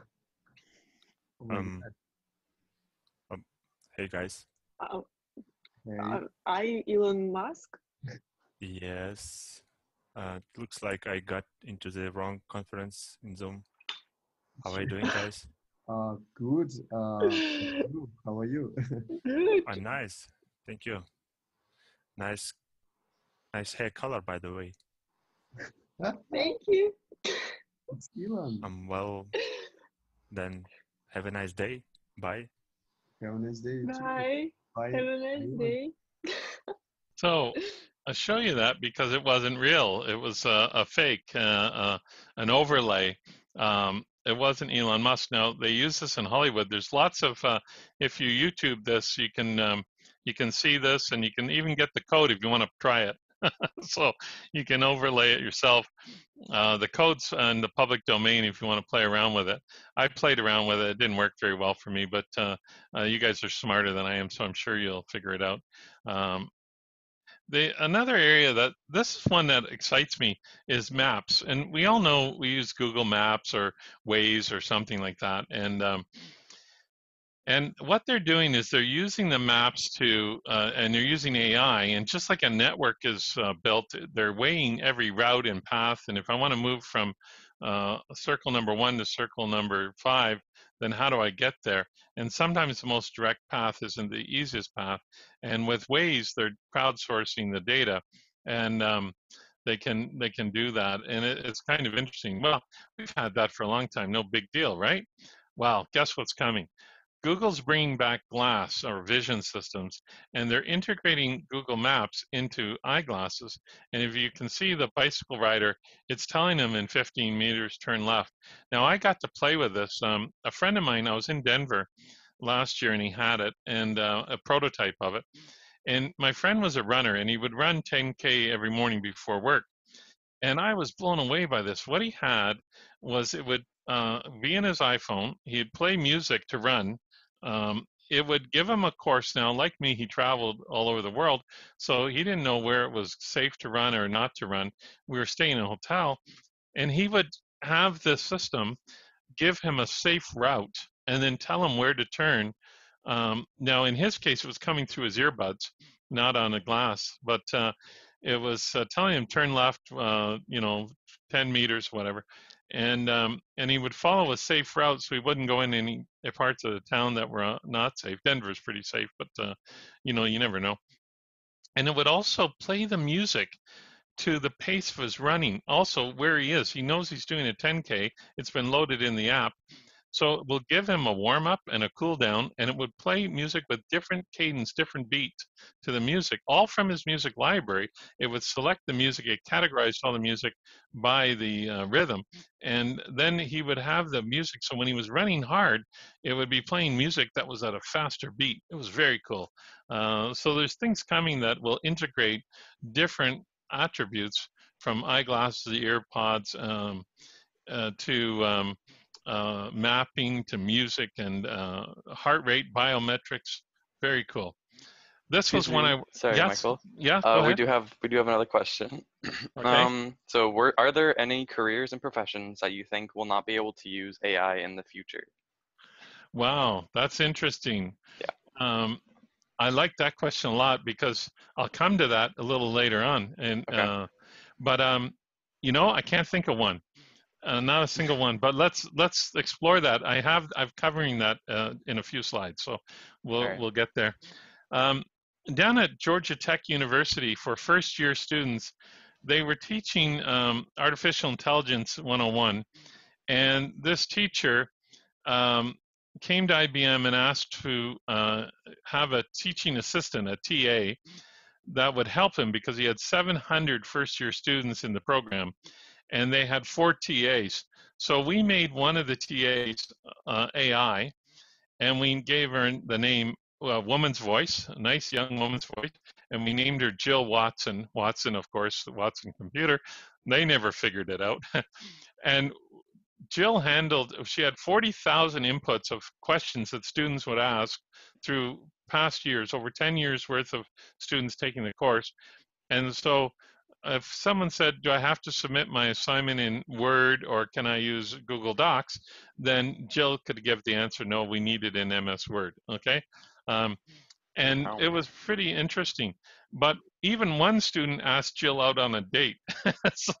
Um, um, hey guys. Uh, Hey, uh, are you Elon Musk? Yes. Uh, it looks like I got into the wrong conference in Zoom. How are you doing, guys? uh, good. Uh, how are you? Good. I'm nice. Thank you. Nice, nice hair color, by the way. Thank you. It's Elon. Um, well, then have a nice day. Bye. Have a nice day. Bye. Bye. Have a nice Elon. day. So I show you that because it wasn't real. It was a, a fake, uh, uh, an overlay. Um, it wasn't Elon Musk. Now they use this in Hollywood. There's lots of. Uh, if you YouTube this, you can um, you can see this, and you can even get the code if you want to try it. so you can overlay it yourself. Uh, the code's in the public domain if you want to play around with it. I played around with it. It didn't work very well for me, but uh, uh, you guys are smarter than I am, so I'm sure you'll figure it out. Um, the another area that this is one that excites me is maps, and we all know we use Google Maps or Waze or something like that, and um, and what they're doing is they're using the maps to, uh, and they're using AI, and just like a network is uh, built, they're weighing every route and path. And if I want to move from uh, circle number one to circle number five, then how do I get there? And sometimes the most direct path isn't the easiest path. And with Waze, they're crowdsourcing the data, and um, they can they can do that. And it, it's kind of interesting. Well, we've had that for a long time. No big deal, right? Well, guess what's coming? Google's bringing back glass or vision systems, and they're integrating Google Maps into eyeglasses. And if you can see the bicycle rider, it's telling them in 15 meters turn left. Now, I got to play with this. Um, a friend of mine, I was in Denver last year, and he had it and uh, a prototype of it. And my friend was a runner, and he would run 10K every morning before work. And I was blown away by this. What he had was it would uh, be in his iPhone. He'd play music to run, um, it would give him a course. Now like me he traveled all over the world so he didn't know where it was safe to run or not to run. We were staying in a hotel and he would have the system give him a safe route and then tell him where to turn um, now in his case it was coming through his earbuds not on a glass but uh, it was uh, telling him turn left uh, you know 10 meters whatever and um, and he would follow a safe route so he wouldn't go in any parts of the town that were uh, not safe. Denver's pretty safe, but uh, you know you never know. And it would also play the music to the pace of his running. Also, where he is, he knows he's doing a 10k. It's been loaded in the app, so we'll give him a warm up and a cool down, and it would play music with different cadence, different beats to the music, all from his music library. It would select the music, it categorized all the music by the uh, rhythm, and then he would have the music. So when he was running hard, it would be playing music that was at a faster beat. It was very cool. Uh, so there's things coming that will integrate different attributes from eyeglasses, the earpods, um, uh, to um, uh, mapping to music and uh, heart rate biometrics. Very cool. This Excuse was when. I sorry, yes, Michael. Yeah, Uh, we do have we do have another question. Okay. Um, so, were, are there any careers and professions that you think will not be able to use AI in the future? Wow, that's interesting. Yeah. Um, I like that question a lot because I'll come to that a little later on. And Okay. uh, but um, you know, I can't think of one, uh, not a single one. But let's let's explore that. I have I'm covering that uh, in a few slides, so we'll right. we'll get there. Um, down at Georgia Tech University for first year students, they were teaching um, artificial intelligence 101, and this teacher um, came to IBM and asked to uh, have a teaching assistant, a TA, that would help him because he had 700 first year students in the program and they had four TAs. So we made one of the TAs uh, AI and we gave her the name uh, Woman's Voice, a nice young woman's voice, and we named her Jill Watson. Watson, of course, the Watson computer. They never figured it out. and Jill handled, she had 40,000 inputs of questions that students would ask through past years, over 10 years worth of students taking the course. And so if someone said, do I have to submit my assignment in Word or can I use Google Docs? Then Jill could give the answer, no, we need it in MS Word, okay? Um, and Wow. it was pretty interesting. But even one student asked Jill out on a date. so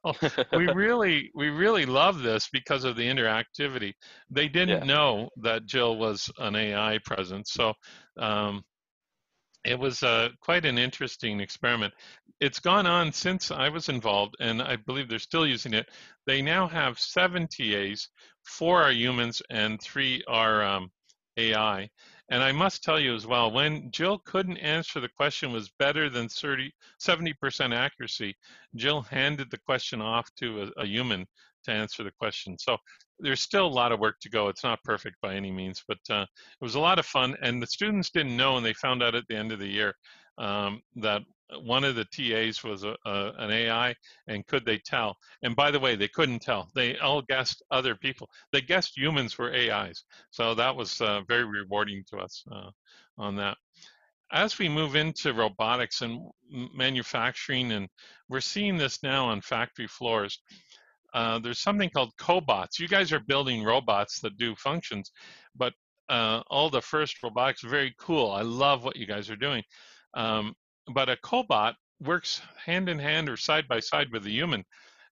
we really, we really love this because of the interactivity. They didn't Yeah. know that Jill was an AI presence. So um, it was uh, quite an interesting experiment. It's gone on since I was involved, and I believe they're still using it. They now have seven TAs, four are humans, and three are um, AI. And I must tell you as well, when Jill couldn't answer the question was better than 30, 70% accuracy, Jill handed the question off to a, a human to answer the question. So there's still a lot of work to go. It's not perfect by any means, but uh, it was a lot of fun. And the students didn't know, and they found out at the end of the year um, that one of the TAs was a, a, an AI, and could they tell? And by the way, they couldn't tell. They all guessed other people. They guessed humans were AIs. So that was uh, very rewarding to us uh, on that. As we move into robotics and manufacturing, and we're seeing this now on factory floors, uh, there's something called cobots. You guys are building robots that do functions, but uh, all the first robotics are very cool. I love what you guys are doing. Um, but a cobot works hand in hand or side by side with a human.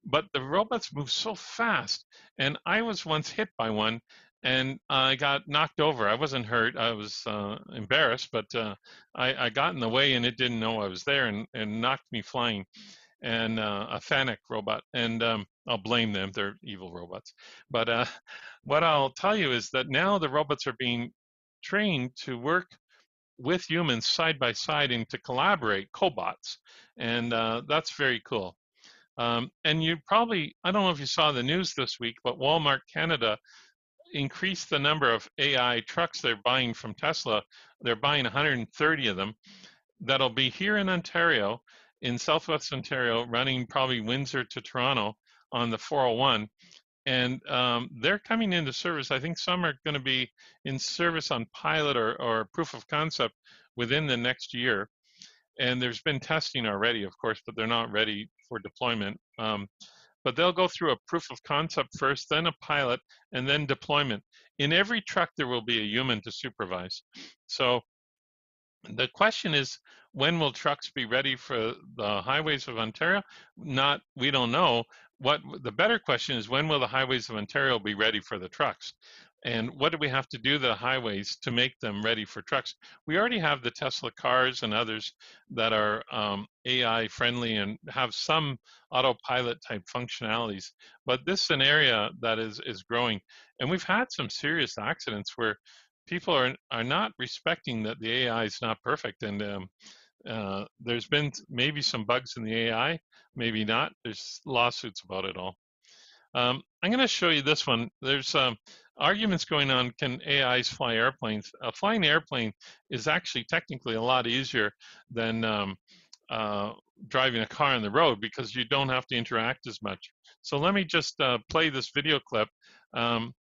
but the robots move so fast. And I was once hit by one and I got knocked over. I wasn't hurt. I was uh, embarrassed, but uh, I, I, got in the way and it didn't know I was there and, and knocked me flying. And uh, a Fanuc robot, and um, I'll blame them. They're evil robots. But uh, what I'll tell you is that now the robots are being trained to work with humans side by side and to collaborate, cobots, and uh, that's very cool. Um, and you probably, I don't know if you saw the news this week, but Walmart Canada increased the number of AI trucks they're buying from Tesla. They're buying 130 of them that'll be here in Ontario, in Southwest Ontario, running probably Windsor to Toronto on the 401 and um, they're coming into service. I think some are going to be in service on pilot or, or proof of concept within the next year. And there's been testing already, of course, but they're not ready for deployment. Um, but they'll go through a proof of concept first, then a pilot, and then deployment. In every truck, there will be a human to supervise. So the question is, when will trucks be ready for the highways of Ontario? Not, we don't know, what the better question is when will the highways of Ontario be ready for the trucks? And what do we have to do to the highways to make them ready for trucks? We already have the Tesla cars and others that are um, AI friendly and have some autopilot type functionalities. But this is an area that is, is growing. And we've had some serious accidents where people are, are not respecting that the AI is not perfect. And um, uh, there's been maybe some bugs in the AI, maybe not. There's lawsuits about it all. Um, I'm going to show you this one. There's um, arguments going on, can AIs fly airplanes? A flying airplane is actually technically a lot easier than um, uh, driving a car on the road because you don't have to interact as much. So let me just uh, play this video clip. Um,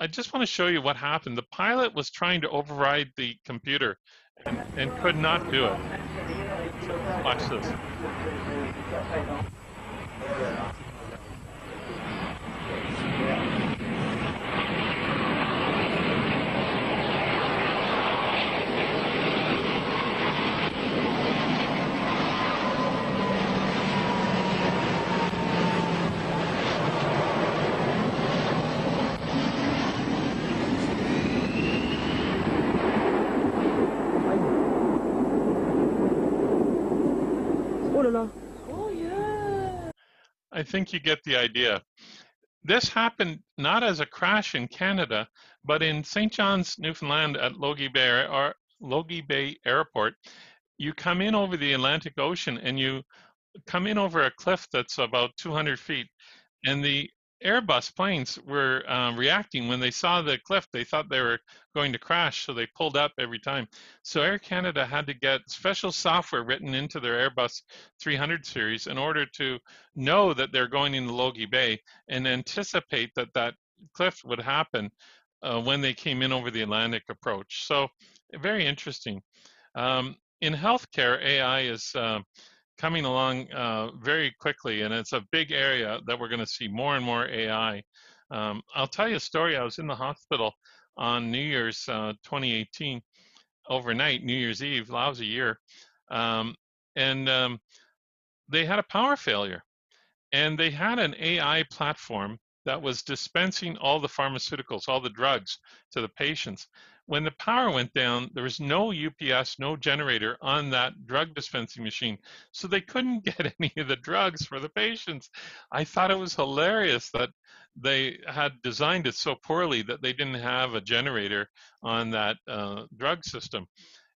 I just want to show you what happened. The pilot was trying to override the computer and, and could not do it. Watch this. I think you get the idea. This happened not as a crash in Canada, but in St. John's, Newfoundland at Logy Bay, or Logy Bay Airport. You come in over the Atlantic Ocean and you come in over a cliff that's about 200 feet, and the Airbus planes were um, reacting when they saw the cliff. They thought they were going to crash, so they pulled up every time. So Air Canada had to get special software written into their Airbus 300 series in order to know that they're going into Logy Bay and anticipate that that cliff would happen uh, when they came in over the Atlantic approach. So very interesting. Um, in healthcare, AI is uh, coming along uh, very quickly, and it's a big area that we're going to see more and more AI. Um, I'll tell you a story. I was in the hospital on New Year's uh, 2018, overnight, New Year's Eve, lousy year, um, and um, they had a power failure, and they had an AI platform that was dispensing all the pharmaceuticals, all the drugs to the patients when the power went down, there was no UPS, no generator on that drug dispensing machine. So they couldn't get any of the drugs for the patients. I thought it was hilarious that they had designed it so poorly that they didn't have a generator on that uh, drug system.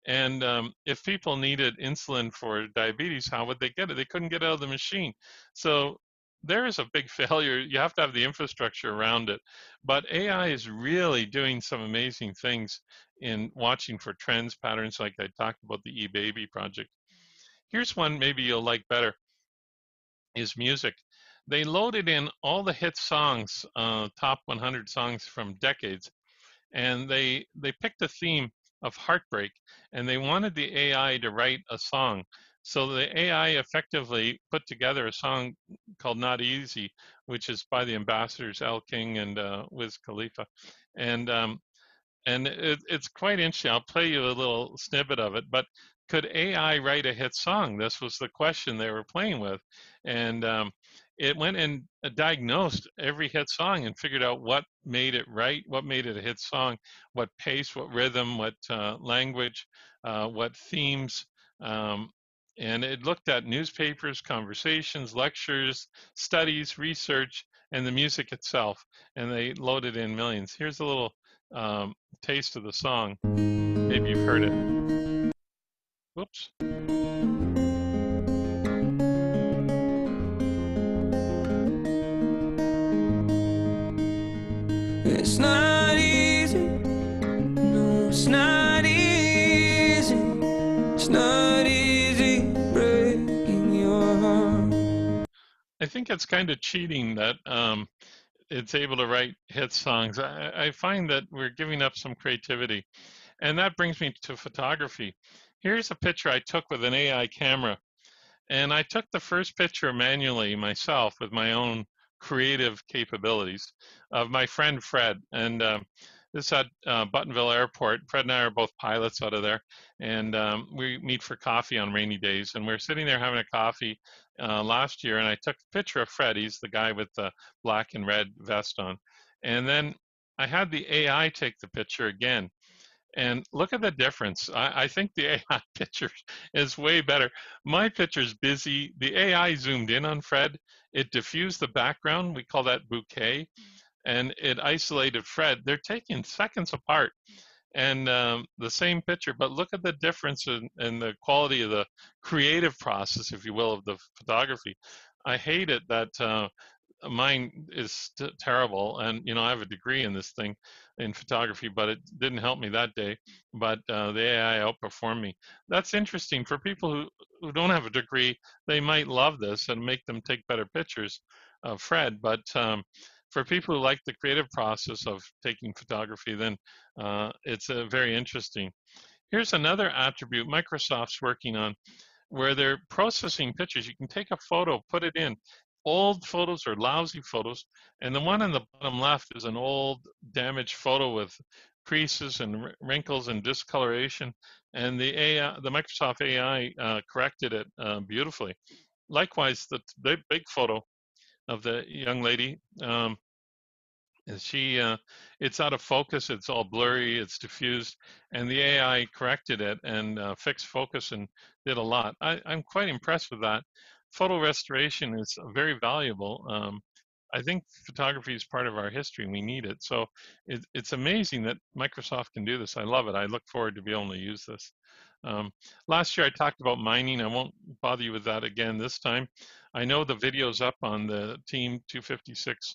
And um, if people needed insulin for diabetes, how would they get it? They couldn't get it out of the machine. So there is a big failure. You have to have the infrastructure around it. But AI is really doing some amazing things in watching for trends, patterns, like I talked about the eBaby project. Here's one maybe you'll like better, is music. They loaded in all the hit songs, uh, top 100 songs from decades, and they, they picked a theme of heartbreak, and they wanted the AI to write a song so the AI effectively put together a song called Not Easy, which is by the ambassadors Elle King and uh, Wiz Khalifa. And um, and it, it's quite interesting. I'll play you a little snippet of it. But could AI write a hit song? This was the question they were playing with. And um, it went and diagnosed every hit song and figured out what made it right, what made it a hit song, what pace, what rhythm, what uh, language, uh, what themes. Um, and it looked at newspapers, conversations, lectures, studies, research, and the music itself. And they loaded in millions. Here's a little um, taste of the song. Maybe you've heard it. Whoops. It's not think it's kind of cheating that um, it's able to write hit songs. I, I find that we're giving up some creativity. And that brings me to photography. Here's a picture I took with an AI camera. And I took the first picture manually myself with my own creative capabilities of my friend Fred. And um, this at uh, Buttonville Airport. Fred and I are both pilots out of there, and um, we meet for coffee on rainy days. And we're sitting there having a coffee uh, last year, and I took a picture of Fred. He's the guy with the black and red vest on. And then I had the AI take the picture again. And look at the difference. I, I, think the AI picture is way better. My picture's busy. The AI zoomed in on Fred. It diffused the background. We call that bokeh and it isolated Fred. They're taking seconds apart and um, the same picture, but look at the difference in, in, the quality of the creative process, if you will, of the photography. I hate it that uh, mine is terrible, and you know I have a degree in this thing in photography, but it didn't help me that day. But uh, the AI outperformed me. That's interesting for people who who don't have a degree. They might love this and make them take better pictures of Fred, but um, for people who like the creative process of taking photography, then uh, it's uh, very interesting. Here's another attribute Microsoft's working on where they're processing pictures. You can take a photo, put it in. Old photos or lousy photos, and the one on the bottom left is an old damaged photo with creases and wrinkles and discoloration, and the AI, the Microsoft AI uh, corrected it uh, beautifully. Likewise, the big photo of the young lady. Um, she, uh, it's out of focus. It's all blurry. It's diffused, and the AI corrected it and uh, fixed focus and did a lot. I, am quite impressed with that. Photo restoration is very valuable. Um, I think photography is part of our history. We need it. So it, it's amazing that Microsoft can do this. I love it. I look forward to be able to use this. Um, last year I talked about mining. I won't bother you with that again this time. I know the video's up on the Team2056.ca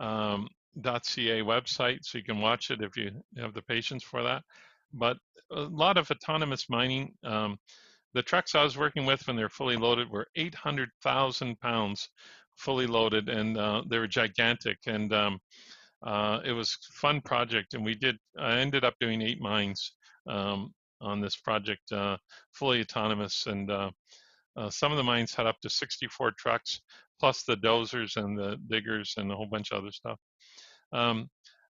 um, website, so you can watch it if you have the patience for that. But a lot of autonomous mining. Um, the trucks I was working with when they're fully loaded were 800,000 pounds fully loaded, and uh, they were gigantic. And um, uh, it was fun project, and we did. I ended up doing eight mines um, on this project, uh, fully autonomous, and uh, uh, some of the mines had up to 64 trucks, plus the dozers and the diggers and a whole bunch of other stuff. Um,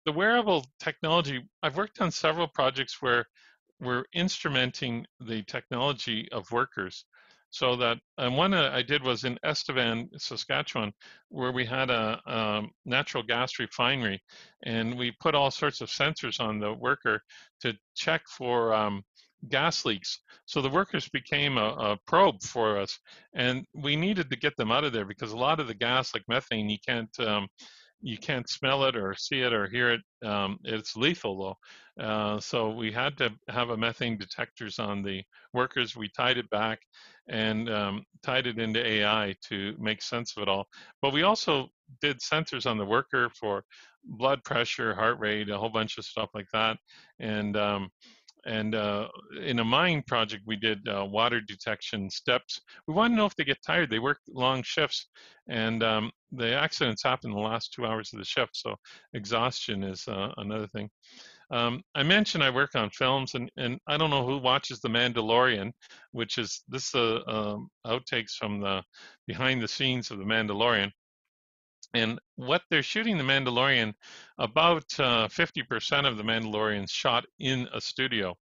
the wearable technology, I've worked on several projects where we're instrumenting the technology of workers so that and one I did was in Estevan, Saskatchewan, where we had a, a, natural gas refinery, and we put all sorts of sensors on the worker to check for um, gas leaks. So the workers became a, a, probe for us, and we needed to get them out of there because a lot of the gas, like methane, you can't um, you can't smell it or see it or hear it. Um, it's lethal though. Uh, so we had to have a methane detectors on the workers. We tied it back and um, tied it into AI to make sense of it all. But we also did sensors on the worker for blood pressure, heart rate, a whole bunch of stuff like that. And um, and uh, in a mine project, we did uh, water detection steps. We want to know if they get tired. They work long shifts, and um, the accidents happen in the last two hours of the shift. So exhaustion is uh, another thing. Um, I mentioned I work on films, and, and I don't know who watches The Mandalorian, which is this uh, um, outtakes from the behind the scenes of The Mandalorian. And what they're shooting The Mandalorian, about uh, 50% of The Mandalorian's shot in a studio,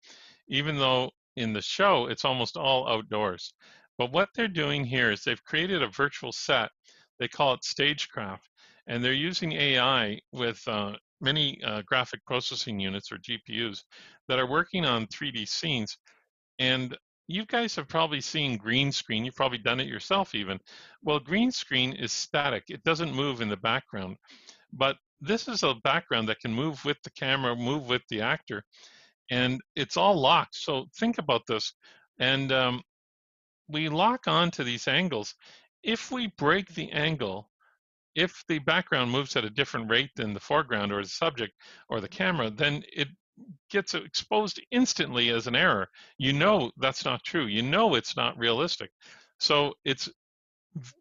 even though in the show it's almost all outdoors. But what they're doing here is they've created a virtual set They call it stagecraft. And they're using AI with uh, many uh, graphic processing units or GPUs that are working on 3D scenes. And you guys have probably seen green screen. You've probably done it yourself even. Well, green screen is static. It doesn't move in the background. But this is a background that can move with the camera, move with the actor, and it's all locked. So think about this. And um, we lock onto these angles. If we break the angle, if the background moves at a different rate than the foreground or the subject or the camera, then it gets exposed instantly as an error. You know that's not true. You know it's not realistic. So it's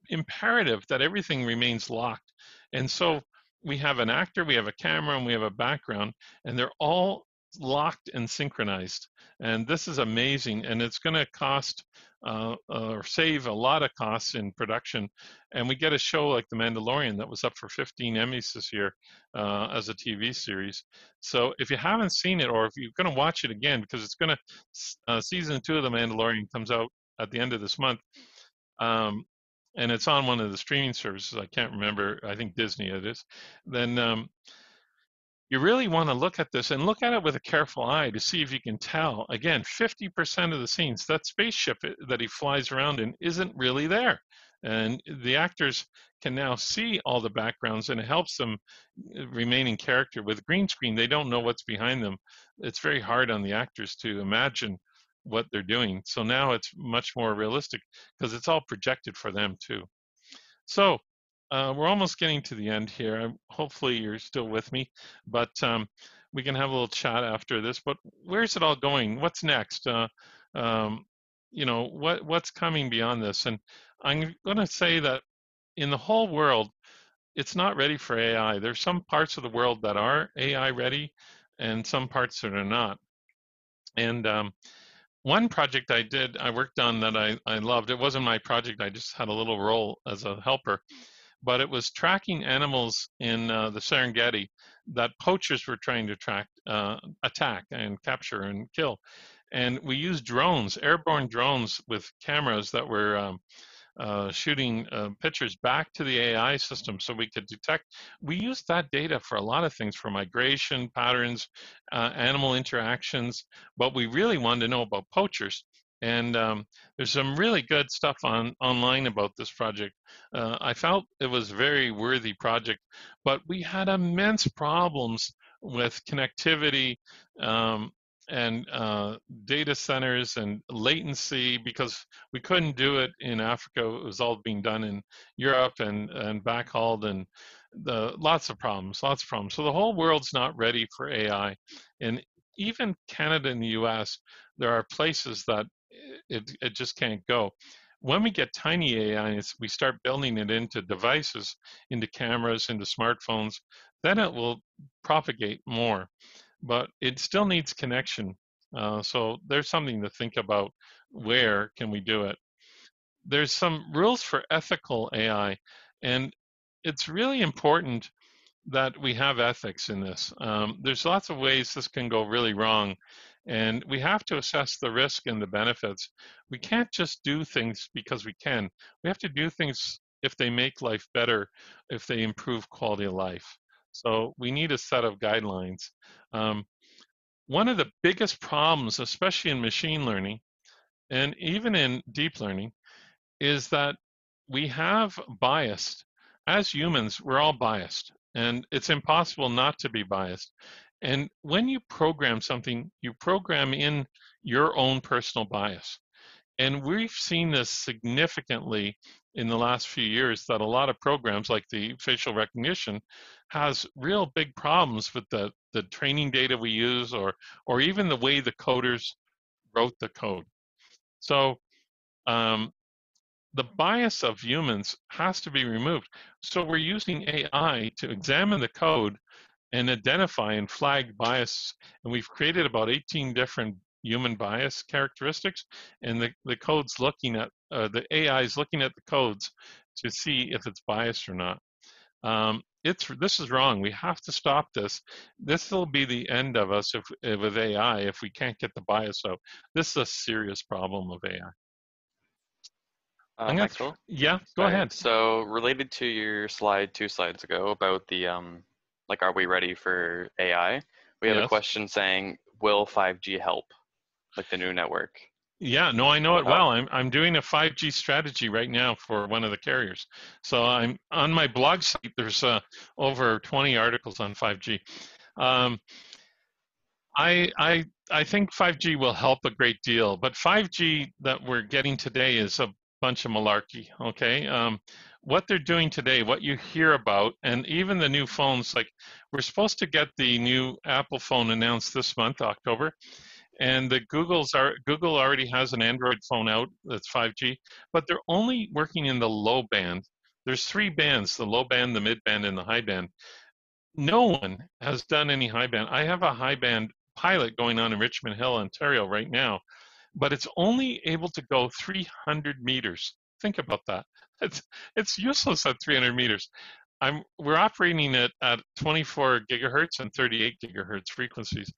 imperative that everything remains locked. And so we have an actor, we have a camera, and we have a background, and they're all locked and synchronized. And this is amazing, and it's going to cost uh, or save a lot of costs in production. And we get a show like The Mandalorian that was up for 15 Emmys this year uh, as a TV series. So if you haven't seen it, or if you're going to watch it again, because it's going to, uh, season two of The Mandalorian comes out at the end of this month. Um, and it's on one of the streaming services. I can't remember. I think Disney it is. Then um, you really want to look at this and look at it with a careful eye to see if you can tell. Again, 50% of the scenes, that spaceship that he flies around in isn't really there. And the actors can now see all the backgrounds and it helps them uh, remain in character. With green screen, they don't know what's behind them. It's very hard on the actors to imagine what they're doing. So now it's much more realistic because it's all projected for them too. So uh, we're almost getting to the end here. Hopefully you're still with me, but um, we can have a little chat after this. But where's it all going? What's next? Uh, um, you know, what what's coming beyond this? And I'm going to say that in the whole world, it's not ready for AI. There's some parts of the world that are AI ready, and some parts that are not. And um, one project I did, I worked on that I, I loved. It wasn't my project. I just had a little role as a helper but it was tracking animals in uh, the Serengeti that poachers were trying to track, uh, attack and capture and kill. And we used drones, airborne drones with cameras that were um, uh, shooting uh, pictures back to the AI system so we could detect. We used that data for a lot of things, for migration patterns, uh, animal interactions, but we really wanted to know about poachers. And um, there's some really good stuff on online about this project. Uh, I felt it was a very worthy project, but we had immense problems with connectivity um, and uh, data centers and latency because we couldn't do it in Africa. It was all being done in Europe and, and backhauled and the, lots of problems, lots of problems. So the whole world's not ready for AI. And even Canada and the US, there are places that it, it just can't go. When we get tiny AI, we start building it into devices, into cameras, into smartphones, then it will propagate more. But it still needs connection. Uh, so there's something to think about. Where can we do it? There's some rules for ethical AI, and it's really important that we have ethics in this. Um, there's lots of ways this can go really wrong, and we have to assess the risk and the benefits. We can't just do things because we can. We have to do things if they make life better, if they improve quality of life. So we need a set of guidelines. Um, one of the biggest problems, especially in machine learning and even in deep learning, is that we have biased. As humans, we're all biased, and it's impossible not to be biased. And when you program something, you program in your own personal bias. And we've seen this significantly in the last few years that a lot of programs like the facial recognition has real big problems with the, the training data we use or, or even the way the coders wrote the code. So um, the bias of humans has to be removed. So we're using AI to examine the code and identify and flag bias. And we've created about 18 different human bias characteristics, and the, the code's looking at, uh, the AI is looking at the codes to see if it's biased or not. Um, it's this is wrong. We have to stop this. This will be the end of us if, with AI if we can't get the bias out. This is a serious problem of AI. Uh, Michael? yeah, go Sorry. ahead. So related to your slide two slides ago about the um, like, are we ready for AI? We have a question saying, will 5G help, like the new network? Yeah, no, I know it Oh. well. I'm I'm doing a 5G strategy right now for one of the carriers. So I'm on my blog site. There's uh, over 20 articles on 5G. Um, I I I think 5G will help a great deal, but 5G that we're getting today is a bunch of malarkey. Okay, um, what they're doing today, what you hear about, and even the new phones. Like we're supposed to get the new Apple phone announced this month, October, and the Google's are Google already has an Android phone out that's 5G, but they're only working in the low band. There's three bands: the low band, the mid band, and the high band. No one has done any high band. I have a high band pilot going on in Richmond Hill, Ontario, right now, but it's only able to go 300 meters. Think about that. It's it's useless at 300 meters. I'm we're operating it at 24 gigahertz and 38 gigahertz frequencies,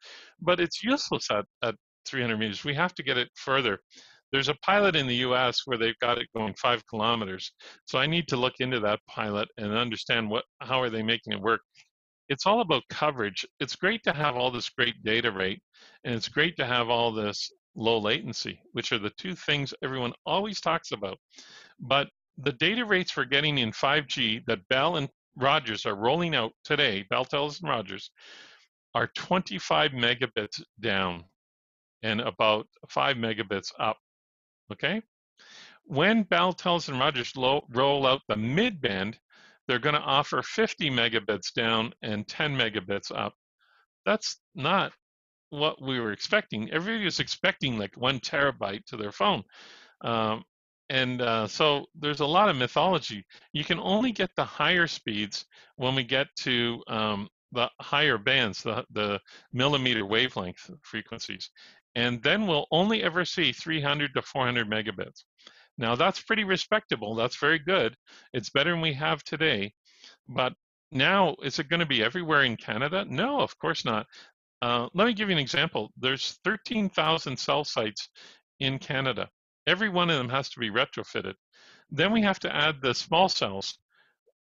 but it's useless at, at 300 meters. We have to get it further. There's a pilot in the U.S. where they've got it going five kilometers. So I need to look into that pilot and understand what how are they making it work. It's all about coverage. It's great to have all this great data rate, and it's great to have all this low latency, which are the two things everyone always talks about. But the data rates we're getting in 5G that Bell and Rogers are rolling out today, Bell, Telus, and Rogers, are 25 megabits down and about 5 megabits up. Okay? When Bell, Telus, and Rogers lo- roll out the mid band, they're going to offer 50 megabits down and 10 megabits up. That's not what we were expecting. Everybody was expecting like one terabyte to their phone. Um, and uh, so there's a lot of mythology. You can only get the higher speeds when we get to um, the higher bands, the, the millimeter wavelength frequencies. And then we'll only ever see 300 to 400 megabits. Now that's pretty respectable. That's very good. It's better than we have today. But now, is it going to be everywhere in Canada? No, of course not. Uh, let me give you an example. There's 13,000 cell sites in Canada. Every one of them has to be retrofitted. Then we have to add the small cells.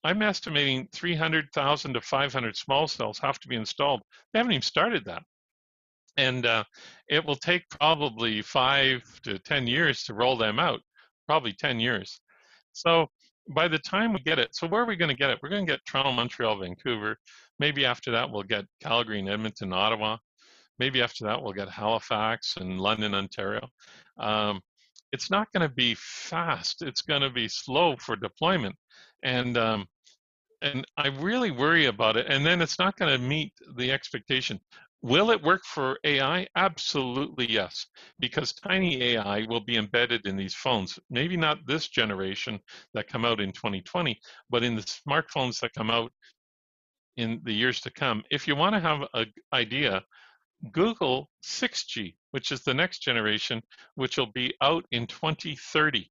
I'm estimating 300,000 to 500 small cells have to be installed. They haven't even started that. And uh, it will take probably five to 10 years to roll them out, probably 10 years. So by the time we get it, so where are we going to get it? We're going to get Toronto, Montreal, Vancouver. Maybe after that, we'll get Calgary and Edmonton, Ottawa. Maybe after that, we'll get Halifax and London, Ontario. Um, it's not going to be fast. It's going to be slow for deployment, and um, and I really worry about it. And then it's not going to meet the expectation. Will it work for AI? Absolutely yes, because tiny AI will be embedded in these phones. Maybe not this generation that come out in 2020, but in the smartphones that come out in the years to come. If you want to have an idea, Google 6G, which is the next generation, which will be out in 2030.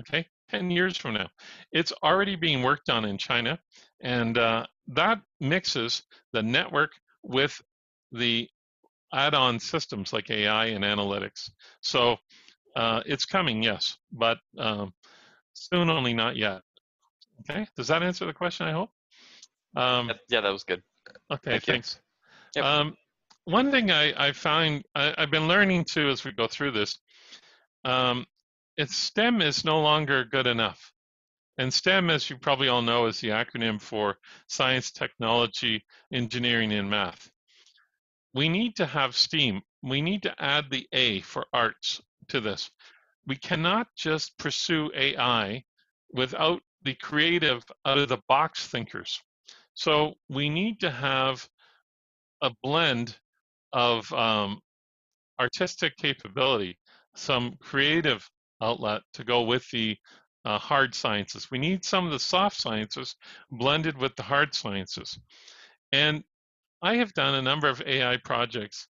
Okay, 10 years from now. It's already being worked on in China, and uh, that mixes the network with the add-on systems like AI and analytics. So uh, it's coming, yes, but um, soon only, not yet. Okay, does that answer the question? I hope. Um, Yeah, that was good. okay, Thank thanks. Yep. Um, one thing I, I find I, I've been learning too as we go through this, um, it's STEM is no longer good enough. And STEM, as you probably all know, is the acronym for science, technology, engineering, and math. We need to have STEAM. We need to add the A for arts to this. We cannot just pursue AI without the creative, out of the box thinkers. So we need to have a blend of um, artistic capability, some creative outlet to go with the uh, hard sciences. We need some of the soft sciences blended with the hard sciences. And I have done a number of AI projects,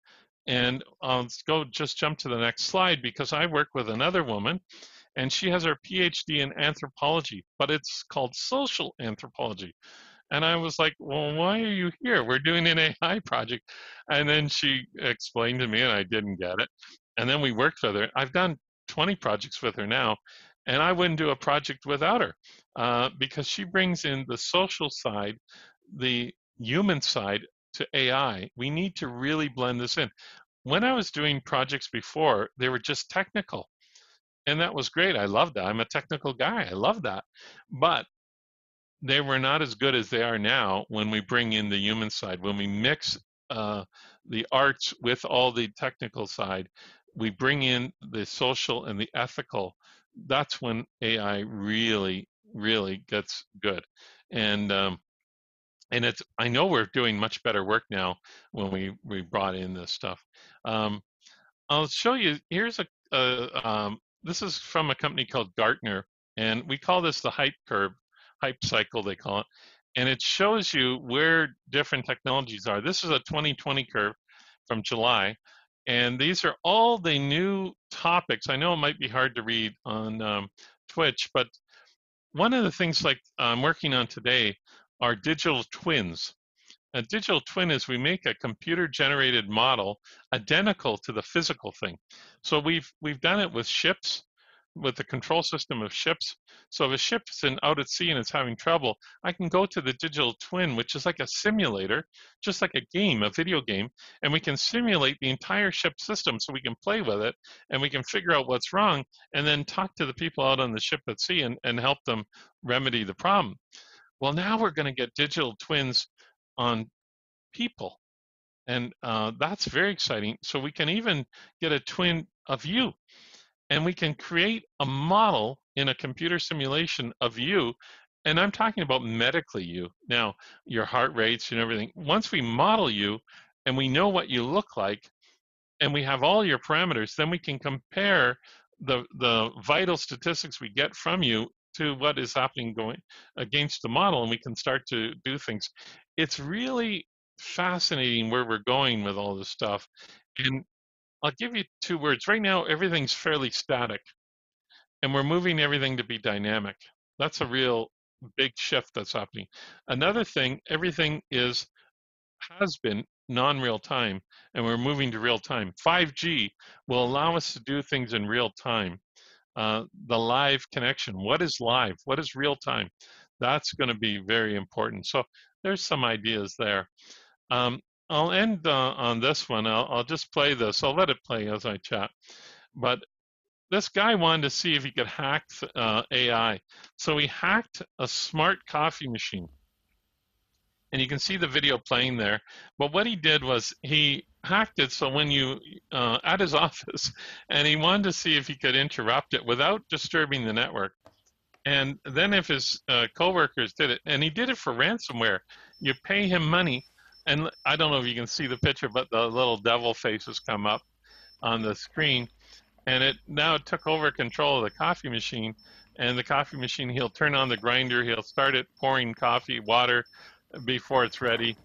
and I'll go just jump to the next slide because I work with another woman, and she has her PhD in anthropology, but it's called social anthropology. And I was like, well, why are you here? We're doing an AI project. And then she explained to me, and I didn't get it. And then we worked with her. I've done 20 projects with her now. And I wouldn't do a project without her uh, because she brings in the social side, the human side to AI. We need to really blend this in. When I was doing projects before, they were just technical. And that was great. I love that. I'm a technical guy. I love that. But they were not as good as they are now when we bring in the human side. When we mix uh, the arts with all the technical side, we bring in the social and the ethical. That's when AI really, really gets good. And um, and it's I know we're doing much better work now when we we brought in this stuff. Um, I'll show you. Here's a, a um, this is from a company called Gartner, and we call this the hype curve, hype cycle they call it, and it shows you where different technologies are. This is a 2020 curve from July, and these are all the new topics. I know it might be hard to read on um, Twitch, but one of the things like I'm working on today are digital twins. A digital twin is we make a computer generated model identical to the physical thing. So we've we've done it with ships, with the control system of ships. So if a ship's in, out at sea and it's having trouble, I can go to the digital twin, which is like a simulator, just like a game, a video game, and we can simulate the entire ship system so we can play with it and we can figure out what's wrong and then talk to the people out on the ship at sea and, and help them remedy the problem. Well, now we're going to get digital twins on people. And uh, that's very exciting. So we can even get a twin of you. And we can create a model in a computer simulation of you. And I'm talking about medically you. Now, your heart rates and everything. Once we model you and we know what you look like, and we have all your parameters, then we can compare the, the vital statistics we get from you to what is happening going against the model and we can start to do things. It's really fascinating where we're going with all this stuff. And I'll give you two words. Right now, everything's fairly static and we're moving everything to be dynamic. That's a real big shift that's happening. Another thing, everything is has been non-real time and we're moving to real time. 5G will allow us to do things in real time uh, the live connection. What is live? What is real time? That's going to be very important. So there's some ideas there. Um, I'll end uh, on this one. I'll, I'll just play this. I'll let it play as I chat. But this guy wanted to see if he could hack uh, AI. So he hacked a smart coffee machine. And you can see the video playing there. But what he did was he hacked it so when you uh, at his office and he wanted to see if he could interrupt it without disturbing the network and then if his uh, coworkers did it and he did it for ransomware you pay him money and i don't know if you can see the picture but the little devil faces come up on the screen. And it now took over control of the coffee machine. And the coffee machine he'll turn on the grinder. He'll start it pouring coffee water before it's ready.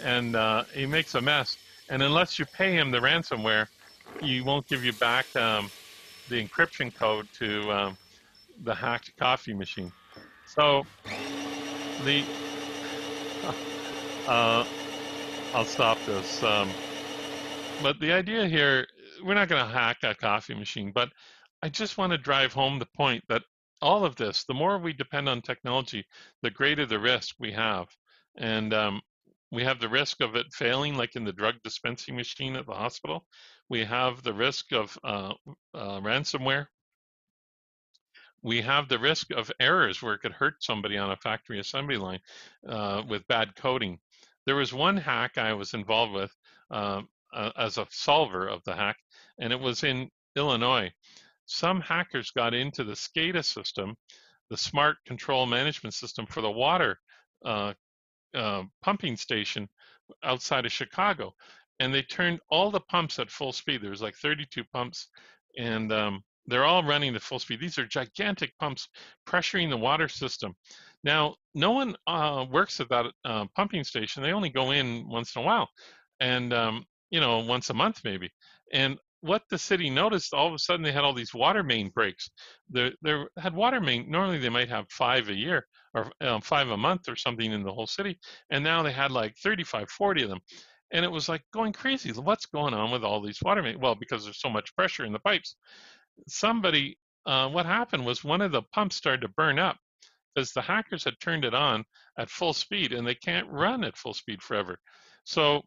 And uh, he makes a mess. And unless you pay him the ransomware, he won't give you back um, the encryption code to um, the hacked coffee machine. So the uh, I'll stop this. Um, but the idea here, we're not going to hack a coffee machine, but I just want to drive home the point that all of this, the more we depend on technology, the greater the risk we have. And um, we have the risk of it failing, like in the drug dispensing machine at the hospital. We have the risk of uh, uh, ransomware. We have the risk of errors where it could hurt somebody on a factory assembly line uh, with bad coding. There was one hack I was involved with uh, as a solver of the hack, and it was in Illinois. Some hackers got into the SCADA system, the smart control management system for the water uh, uh, pumping station outside of Chicago, and they turned all the pumps at full speed. There was like 32 pumps, and um, they're all running at full speed. These are gigantic pumps pressuring the water system. Now, no one uh, works at that uh, pumping station. They only go in once in a while, and um, you know, once a month maybe. And what the city noticed, all of a sudden they had all these water main breaks. They, had water main. Normally they might have five a year or um, five a month or something in the whole city, and now they had like 35, 40 of them, and it was like going crazy. What's going on with all these water main? Well, because there's so much pressure in the pipes. Somebody uh, what happened was one of the pumps started to burn up because the hackers had turned it on at full speed and they can't run at full speed forever. So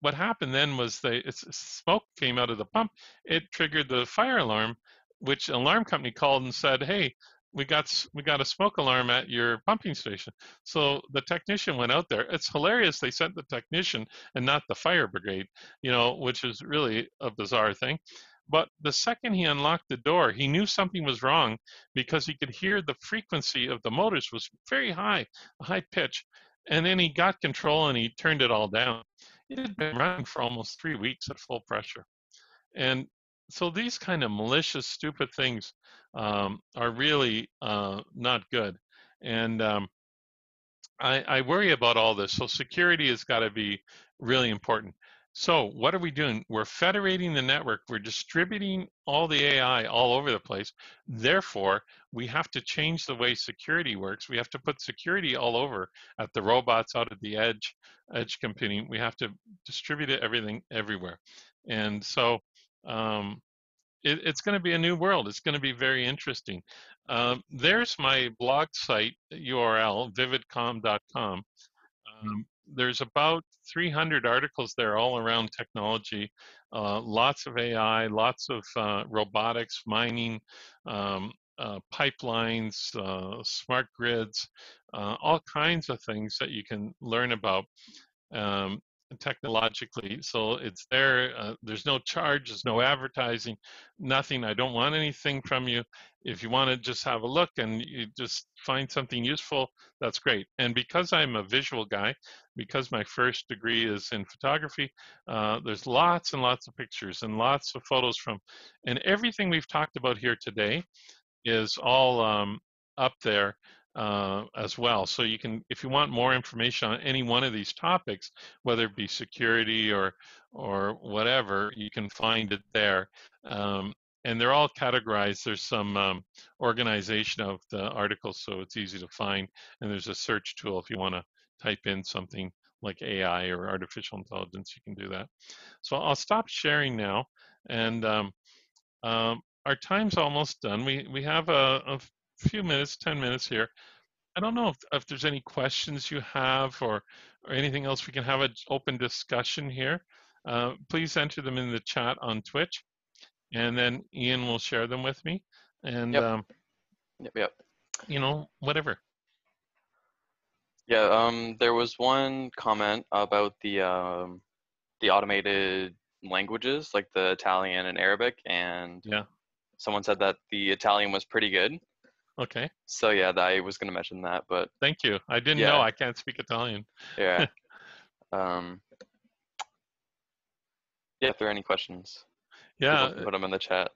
what happened then was they it's, smoke came out of the pump. It triggered the fire alarm, which alarm company called and said, "Hey, we got we got a smoke alarm at your pumping station." So the technician went out there. It's hilarious they sent the technician and not the fire brigade, you know, which is really a bizarre thing. But the second he unlocked the door, he knew something was wrong because he could hear the frequency of the motors was very high, a high pitch. And then he got control and he turned it all down. It had been running for almost three weeks at full pressure. And so these kind of malicious, stupid things um, are really uh, not good. And um, I, I worry about all this. So security has got to be really important. So what are we doing? We're federating the network. We're distributing all the AI all over the place. Therefore, we have to change the way security works. We have to put security all over at the robots out at the edge, edge computing. We have to distribute everything everywhere. And so um, it, it's going to be a new world. It's going to be very interesting. Um, there's my blog site URL, vividcom.com. Um, there's about 300 articles there all around technology, uh, lots of AI, lots of uh, robotics, mining, um, uh, pipelines, uh, smart grids, uh, all kinds of things that you can learn about. Um, technologically. So it's there. Uh, there's no charge. There's no advertising. Nothing. I don't want anything from you. If you want to just have a look and you just find something useful, that's great. And because I'm a visual guy, because my first degree is in photography, uh, there's lots and lots of pictures and lots of photos from, and everything we've talked about here today is all um, up there uh, as well. So you can, if you want more information on any one of these topics, whether it be security or or whatever, you can find it there. Um, and they're all categorized. There's some um, organization of the articles, so it's easy to find. And there's a search tool if you want to type in something like AI or artificial intelligence, you can do that. So I'll stop sharing now, and um, um, our time's almost done. We we have a, a few minutes, 10 minutes here. I don't know if, if there's any questions you have or, or anything else. We can have an open discussion here. Uh, please enter them in the chat on Twitch, and then Ian will share them with me. And, Yep. um, Yep, yep. you know, whatever. Yeah, um, there was one comment about the um, the automated languages, like the Italian and Arabic, and Yeah. someone said that the Italian was pretty good. Okay. So yeah, I was gonna mention that, but Thank you. I didn't Yeah. know. I can't speak Italian. yeah. um, yeah, if there are any questions, Yeah, put them in the chat.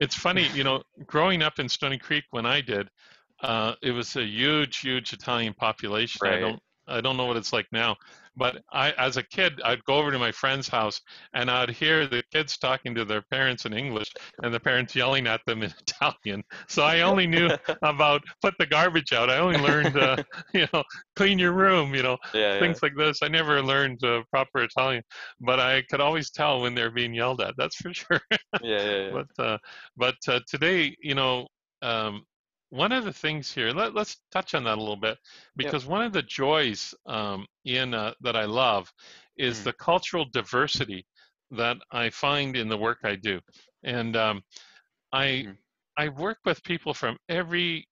It's funny, you know, growing up in Stoney Creek when I did, uh, it was a huge, huge Italian population. Right. I don't, I don't know what it's like now, but I, as a kid, I'd go over to my friend's house and I'd hear the kids talking to their parents in English and the parents yelling at them in Italian. So I only knew about put the garbage out. I only learned, uh, you know, clean your room, you know, Yeah, yeah. things like this. I never learned uh, proper Italian, but I could always tell when they're being yelled at. That's for sure. Yeah, yeah, yeah. but uh, but uh, today, you know, um, one of the things here, let, let's touch on that a little bit, because one of the joys um, in uh, that I love is the cultural diversity that I find in the work I do, and um, I I work with people from every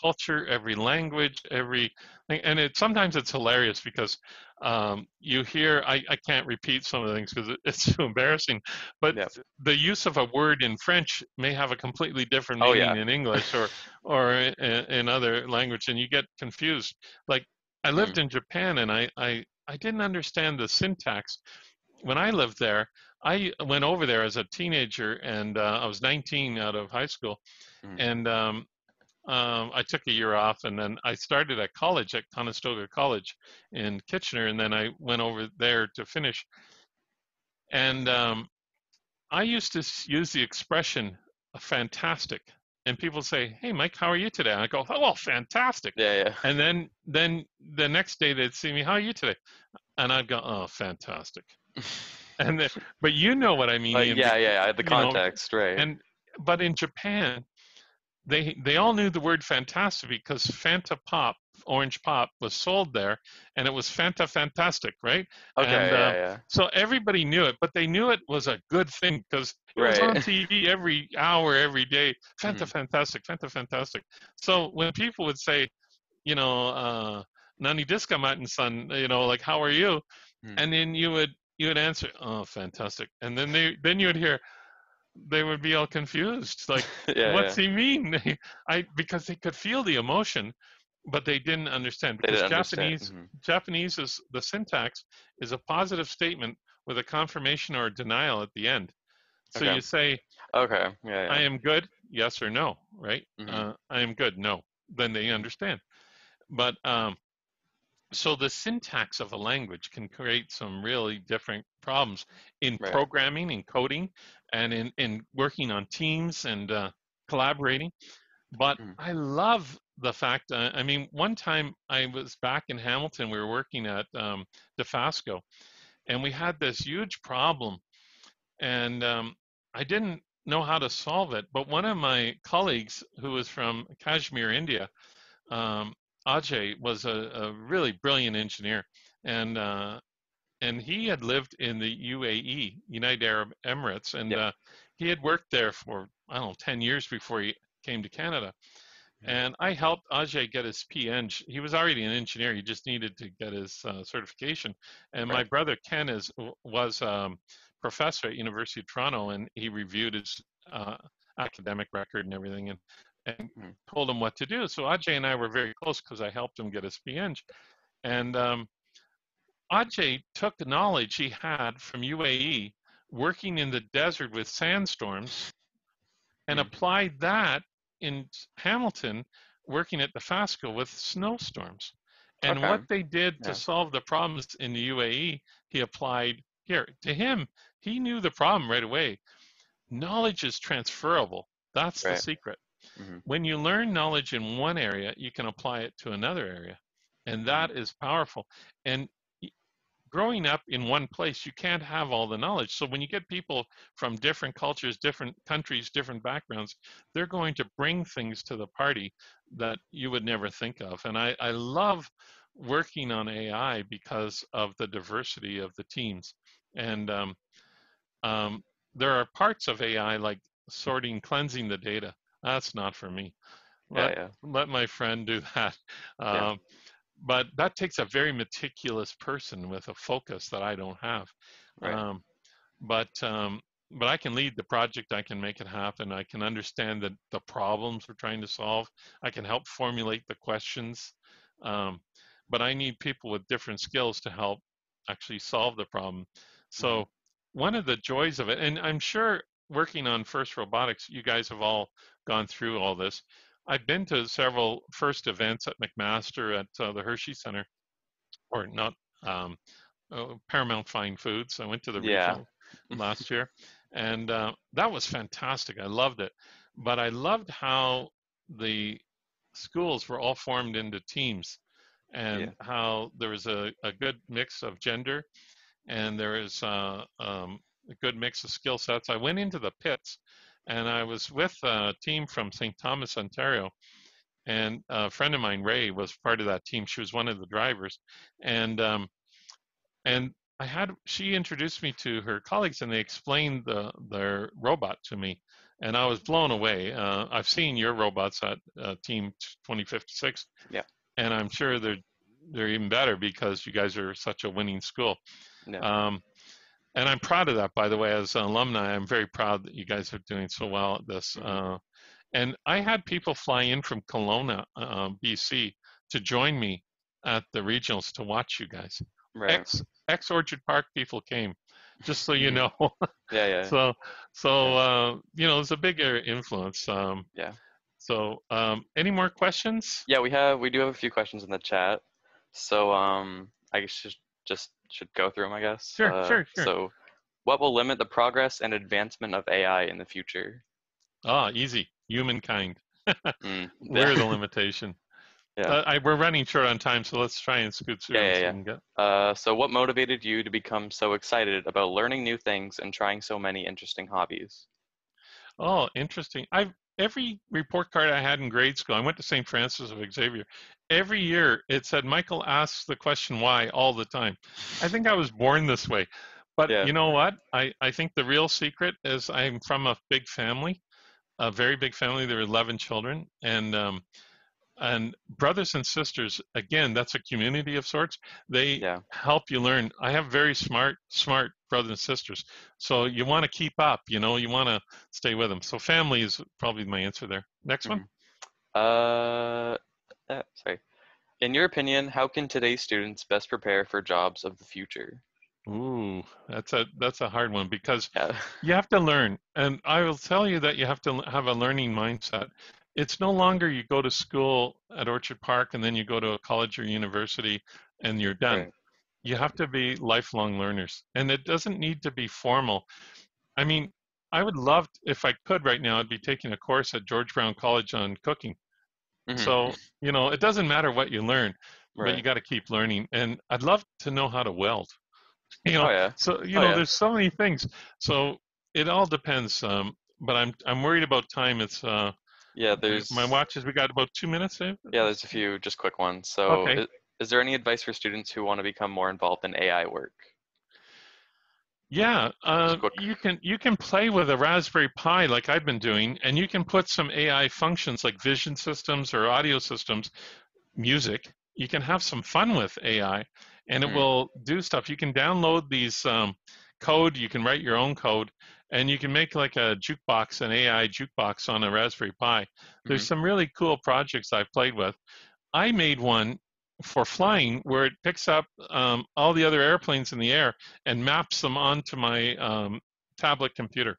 culture, every language, every and it sometimes it's hilarious because um, you hear I, I can't repeat some of the things because it, it's too embarrassing, but the use of a word in French may have a completely different Oh, meaning yeah. in English or or in, in other language, and you get confused. Like I lived in Japan and I, I I didn't understand the syntax when I lived there. I went over there as a teenager and uh, I was 19 out of high school, and um, um, I took a year off, and then I started at college at Conestoga College in Kitchener, and then I went over there to finish. And um, I used to use the expression "fantastic," and people say, "Hey, Mike, how are you today?" And I go, "Oh, well, fantastic." Yeah, yeah. And then then the next day they'd see me, "How are you today?" And I'd go, "Oh, fantastic." and then, but you know what I mean. Uh, yeah, yeah, yeah, the you know, context, right. And but in Japan, they they all knew the word fantastic because Fanta Pop, Orange Pop, was sold there, and it was Fanta Fantastic, right? Okay, and, yeah, uh, yeah. So everybody knew it, but they knew it was a good thing because it was on TV every hour, every day. Fanta Mhm. Fantastic, Fanta Fantastic. So when people would say, you know, uh, Nani Diska Martin son, you know, like how are you? Hmm. And then you would you would answer, oh, fantastic. And then they then you would hear, they would be all confused, like, Yeah, what's yeah. he mean? I because they could feel the emotion, but they didn't understand because didn't understand, Japanese mhm. Japanese is the syntax is a positive statement with a confirmation or a denial at the end. So Okay. you say, Okay. Yeah. yeah. I am good, yes or no, right? Mhm. Uh, I am good, no. Then they understand. But um, so the syntax of a language can create some really different problems in Right. programming, in coding, and in, in working on teams and uh, collaborating. But Mm. I love the fact, uh, I mean, one time I was back in Hamilton, we were working at um, Dofasco, and we had this huge problem. And um, I didn't know how to solve it. But one of my colleagues, who was from Kashmir, India, um, Ajay, was a, a really brilliant engineer. And uh, and he had lived in the UAE, United Arab Emirates, and Yep. uh, he had worked there for I don't know ten years before he came to Canada. And I helped Ajay get his PN. He was already an engineer. He just needed to get his uh, certification. And my brother Ken is was um, professor at University of Toronto, and he reviewed his uh, academic record and everything, and and Mhm. told him what to do. So Ajay and I were very close because I helped him get his PN. And um, Ajay took the knowledge he had from UAE, working in the desert with sandstorms, and Hmm. applied that in Hamilton, working at Dofasco with snowstorms. And Okay. what they did to solve the problems in the UAE, he applied here. To him, he knew the problem right away. Knowledge is transferable. That's the secret. Mhm. When you learn knowledge in one area, you can apply it to another area. And that is powerful. And growing up in one place, you can't have all the knowledge. So when you get people from different cultures, different countries, different backgrounds, they're going to bring things to the party that you would never think of. And I, I love working on AI because of the diversity of the teams. And um, um, there are parts of AI like sorting, cleansing the data. That's not for me. Let, yeah. let my friend do that. Yeah. Um, but that takes a very meticulous person with a focus that I don't have. Right. Um, but um, but I can lead the project. I can make it happen. I can understand the the problems we're trying to solve. I can help formulate the questions. Um, but I need people with different skills to help actually solve the problem. So one of the joys of it, and I'm sure working on First Robotics, you guys have all gone through all this. I've been to several first events at McMaster at uh, the Hershey Center, or not um, uh, Paramount Fine Foods. I went to the Yeah. regional last year, and uh, that was fantastic. I loved it, but I loved how the schools were all formed into teams, and Yeah. how there was a, a good mix of gender, and there is uh, um, a good mix of skill sets. I went into the pits, and I was with a team from St. Thomas, Ontario, and a friend of mine, Ray, was part of that team. She was one of the drivers, and um, and I had she introduced me to her colleagues, and they explained the their robot to me, and I was blown away. Uh, I've seen your robots at uh, Team 2056, Yeah. and I'm sure they're they're even better because you guys are such a winning school. Yeah. Um, and I'm proud of that, by the way, as an alumni. I'm very proud that you guys are doing so well at this. Mhm. Uh, and I had people fly in from Kelowna, uh, BC, to join me at the regionals to watch you guys. Right. Ex ex Orchard Park people came, just so you Mhm. know. Yeah, yeah. so so uh, you know, it's a bigger influence. Um, Yeah. so um, any more questions? Yeah, we have we do have a few questions in the chat. So um I guess just just should go through them, I guess. Sure, Uh, sure, sure. So what will limit the progress and advancement of AI in the future? Ah, easy. Humankind. Mm, We're the limitation. Yeah. Uh, I, we're running short on time, so let's try and scoot through. Yeah, yeah, so yeah. can get- Uh, so what motivated you to become so excited about learning new things and trying so many interesting hobbies? Oh, interesting. I've every report card I had in grade school, I went to St. Francis of Xavier. Every year it said Michael asks the question why all the time. I think I was born this way. But Yeah. you know what? I, I think the real secret is I'm from a big family, a very big family. There were 11 children, and um, and brothers and sisters. Again, that's a community of sorts. They Yeah. help you learn. I have very smart, smart brothers and sisters. So you want to keep up. You know, you want to stay with them. So family is probably my answer there. Next one. Uh, uh, sorry. In your opinion, how can today's students best prepare for jobs of the future? Ooh, that's a that's a hard one because Yeah. you have to learn, and I will tell you that you have to have a learning mindset. It's no longer you go to school at Orchard Park and then you go to a college or university and you're done. Right. You have to be lifelong learners, and it doesn't need to be formal. I mean, I would love if I could right now. I'd be taking a course at George Brown College on cooking. Mhm. So you know, it doesn't matter what you learn, but you got to keep learning. And I'd love to know how to weld. You know, Oh, yeah. so you Oh, know, yeah. there's so many things. So it all depends. Um, but I'm I'm worried about time. It's uh, Yeah, there's my watch is we got about two minutes. Dave? yeah, there's a few just quick ones. So, Okay. i- is there any advice for students who want to become more involved in AI work? Yeah, uh, you can you can play with a Raspberry Pi like I've been doing, and you can put some AI functions like vision systems or audio systems, music. You can have some fun with AI, and it Mm. will do stuff. You can download these um, code. You can write your own code, and you can make like a jukebox, an AI jukebox on a Raspberry Pi. There's some really cool projects I've played with. I made one for flying where it picks up um, all the other airplanes in the air and maps them onto my um, tablet computer.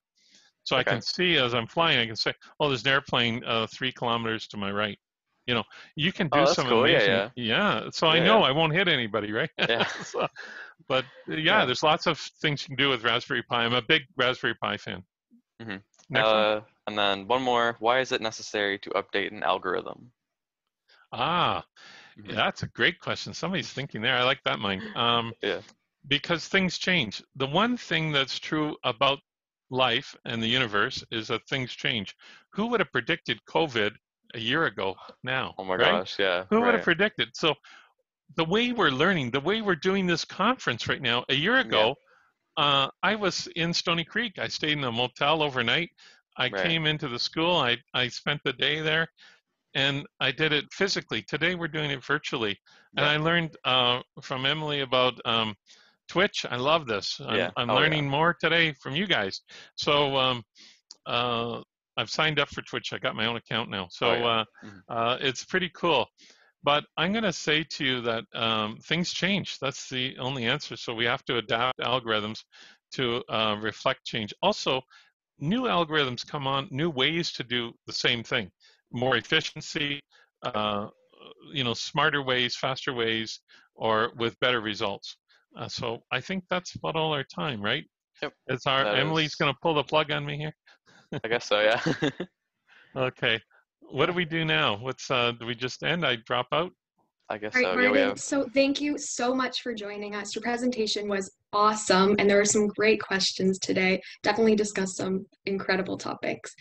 So I can see as I'm flying, I can say, oh, there's an airplane uh, three kilometers to my right. You know, you can do Oh, some cool. Yeah, amazing. yeah. So I know yeah. I won't hit anybody, right? Yeah. so, but uh, yeah, Yeah. there's lots of things you can do with Raspberry Pi. I'm a big Raspberry Pi fan. hmm Next one. Uh, and then one more. Why is it necessary to update an algorithm? Ah, Mhm. that's a great question. Somebody's thinking there. I like that mind. Um, Yeah. Because things change. The one thing that's true about life and the universe is that things change. Who would have predicted COVID a year ago now? Oh my right? gosh, yeah. Who would have predicted? So the way we're learning, the way we're doing this conference right now, a year ago, uh, I was in Stoney Creek. I stayed in a motel overnight. I Right. came into the school. I, I spent the day there and I did it physically. Today we're doing it virtually. And Yeah. I learned uh, from Emily about um, Twitch. I love this. I'm, Yeah. I'm Oh, yeah. learning more today from you guys. So um, uh, I've signed up for Twitch. I got my own account now. So Oh, yeah. uh, Mhm. uh, it's pretty cool. But I'm going to say to you that um, things change. That's the only answer. So we have to adapt algorithms to uh, reflect change. Also, new algorithms come on, new ways to do the same thing, more efficiency, uh, you know, smarter ways, faster ways, or with better results. Uh, so I think that's about all our time, right? Yep. It's our That Emily's is- going to pull the plug on me here. I guess so, yeah. Okay. What do we do now? What's uh? Do we just end? I drop out. I guess All right, so. Yeah, we have. so thank you so much for joining us. Your presentation was awesome, and there were some great questions today. Definitely discussed some incredible topics.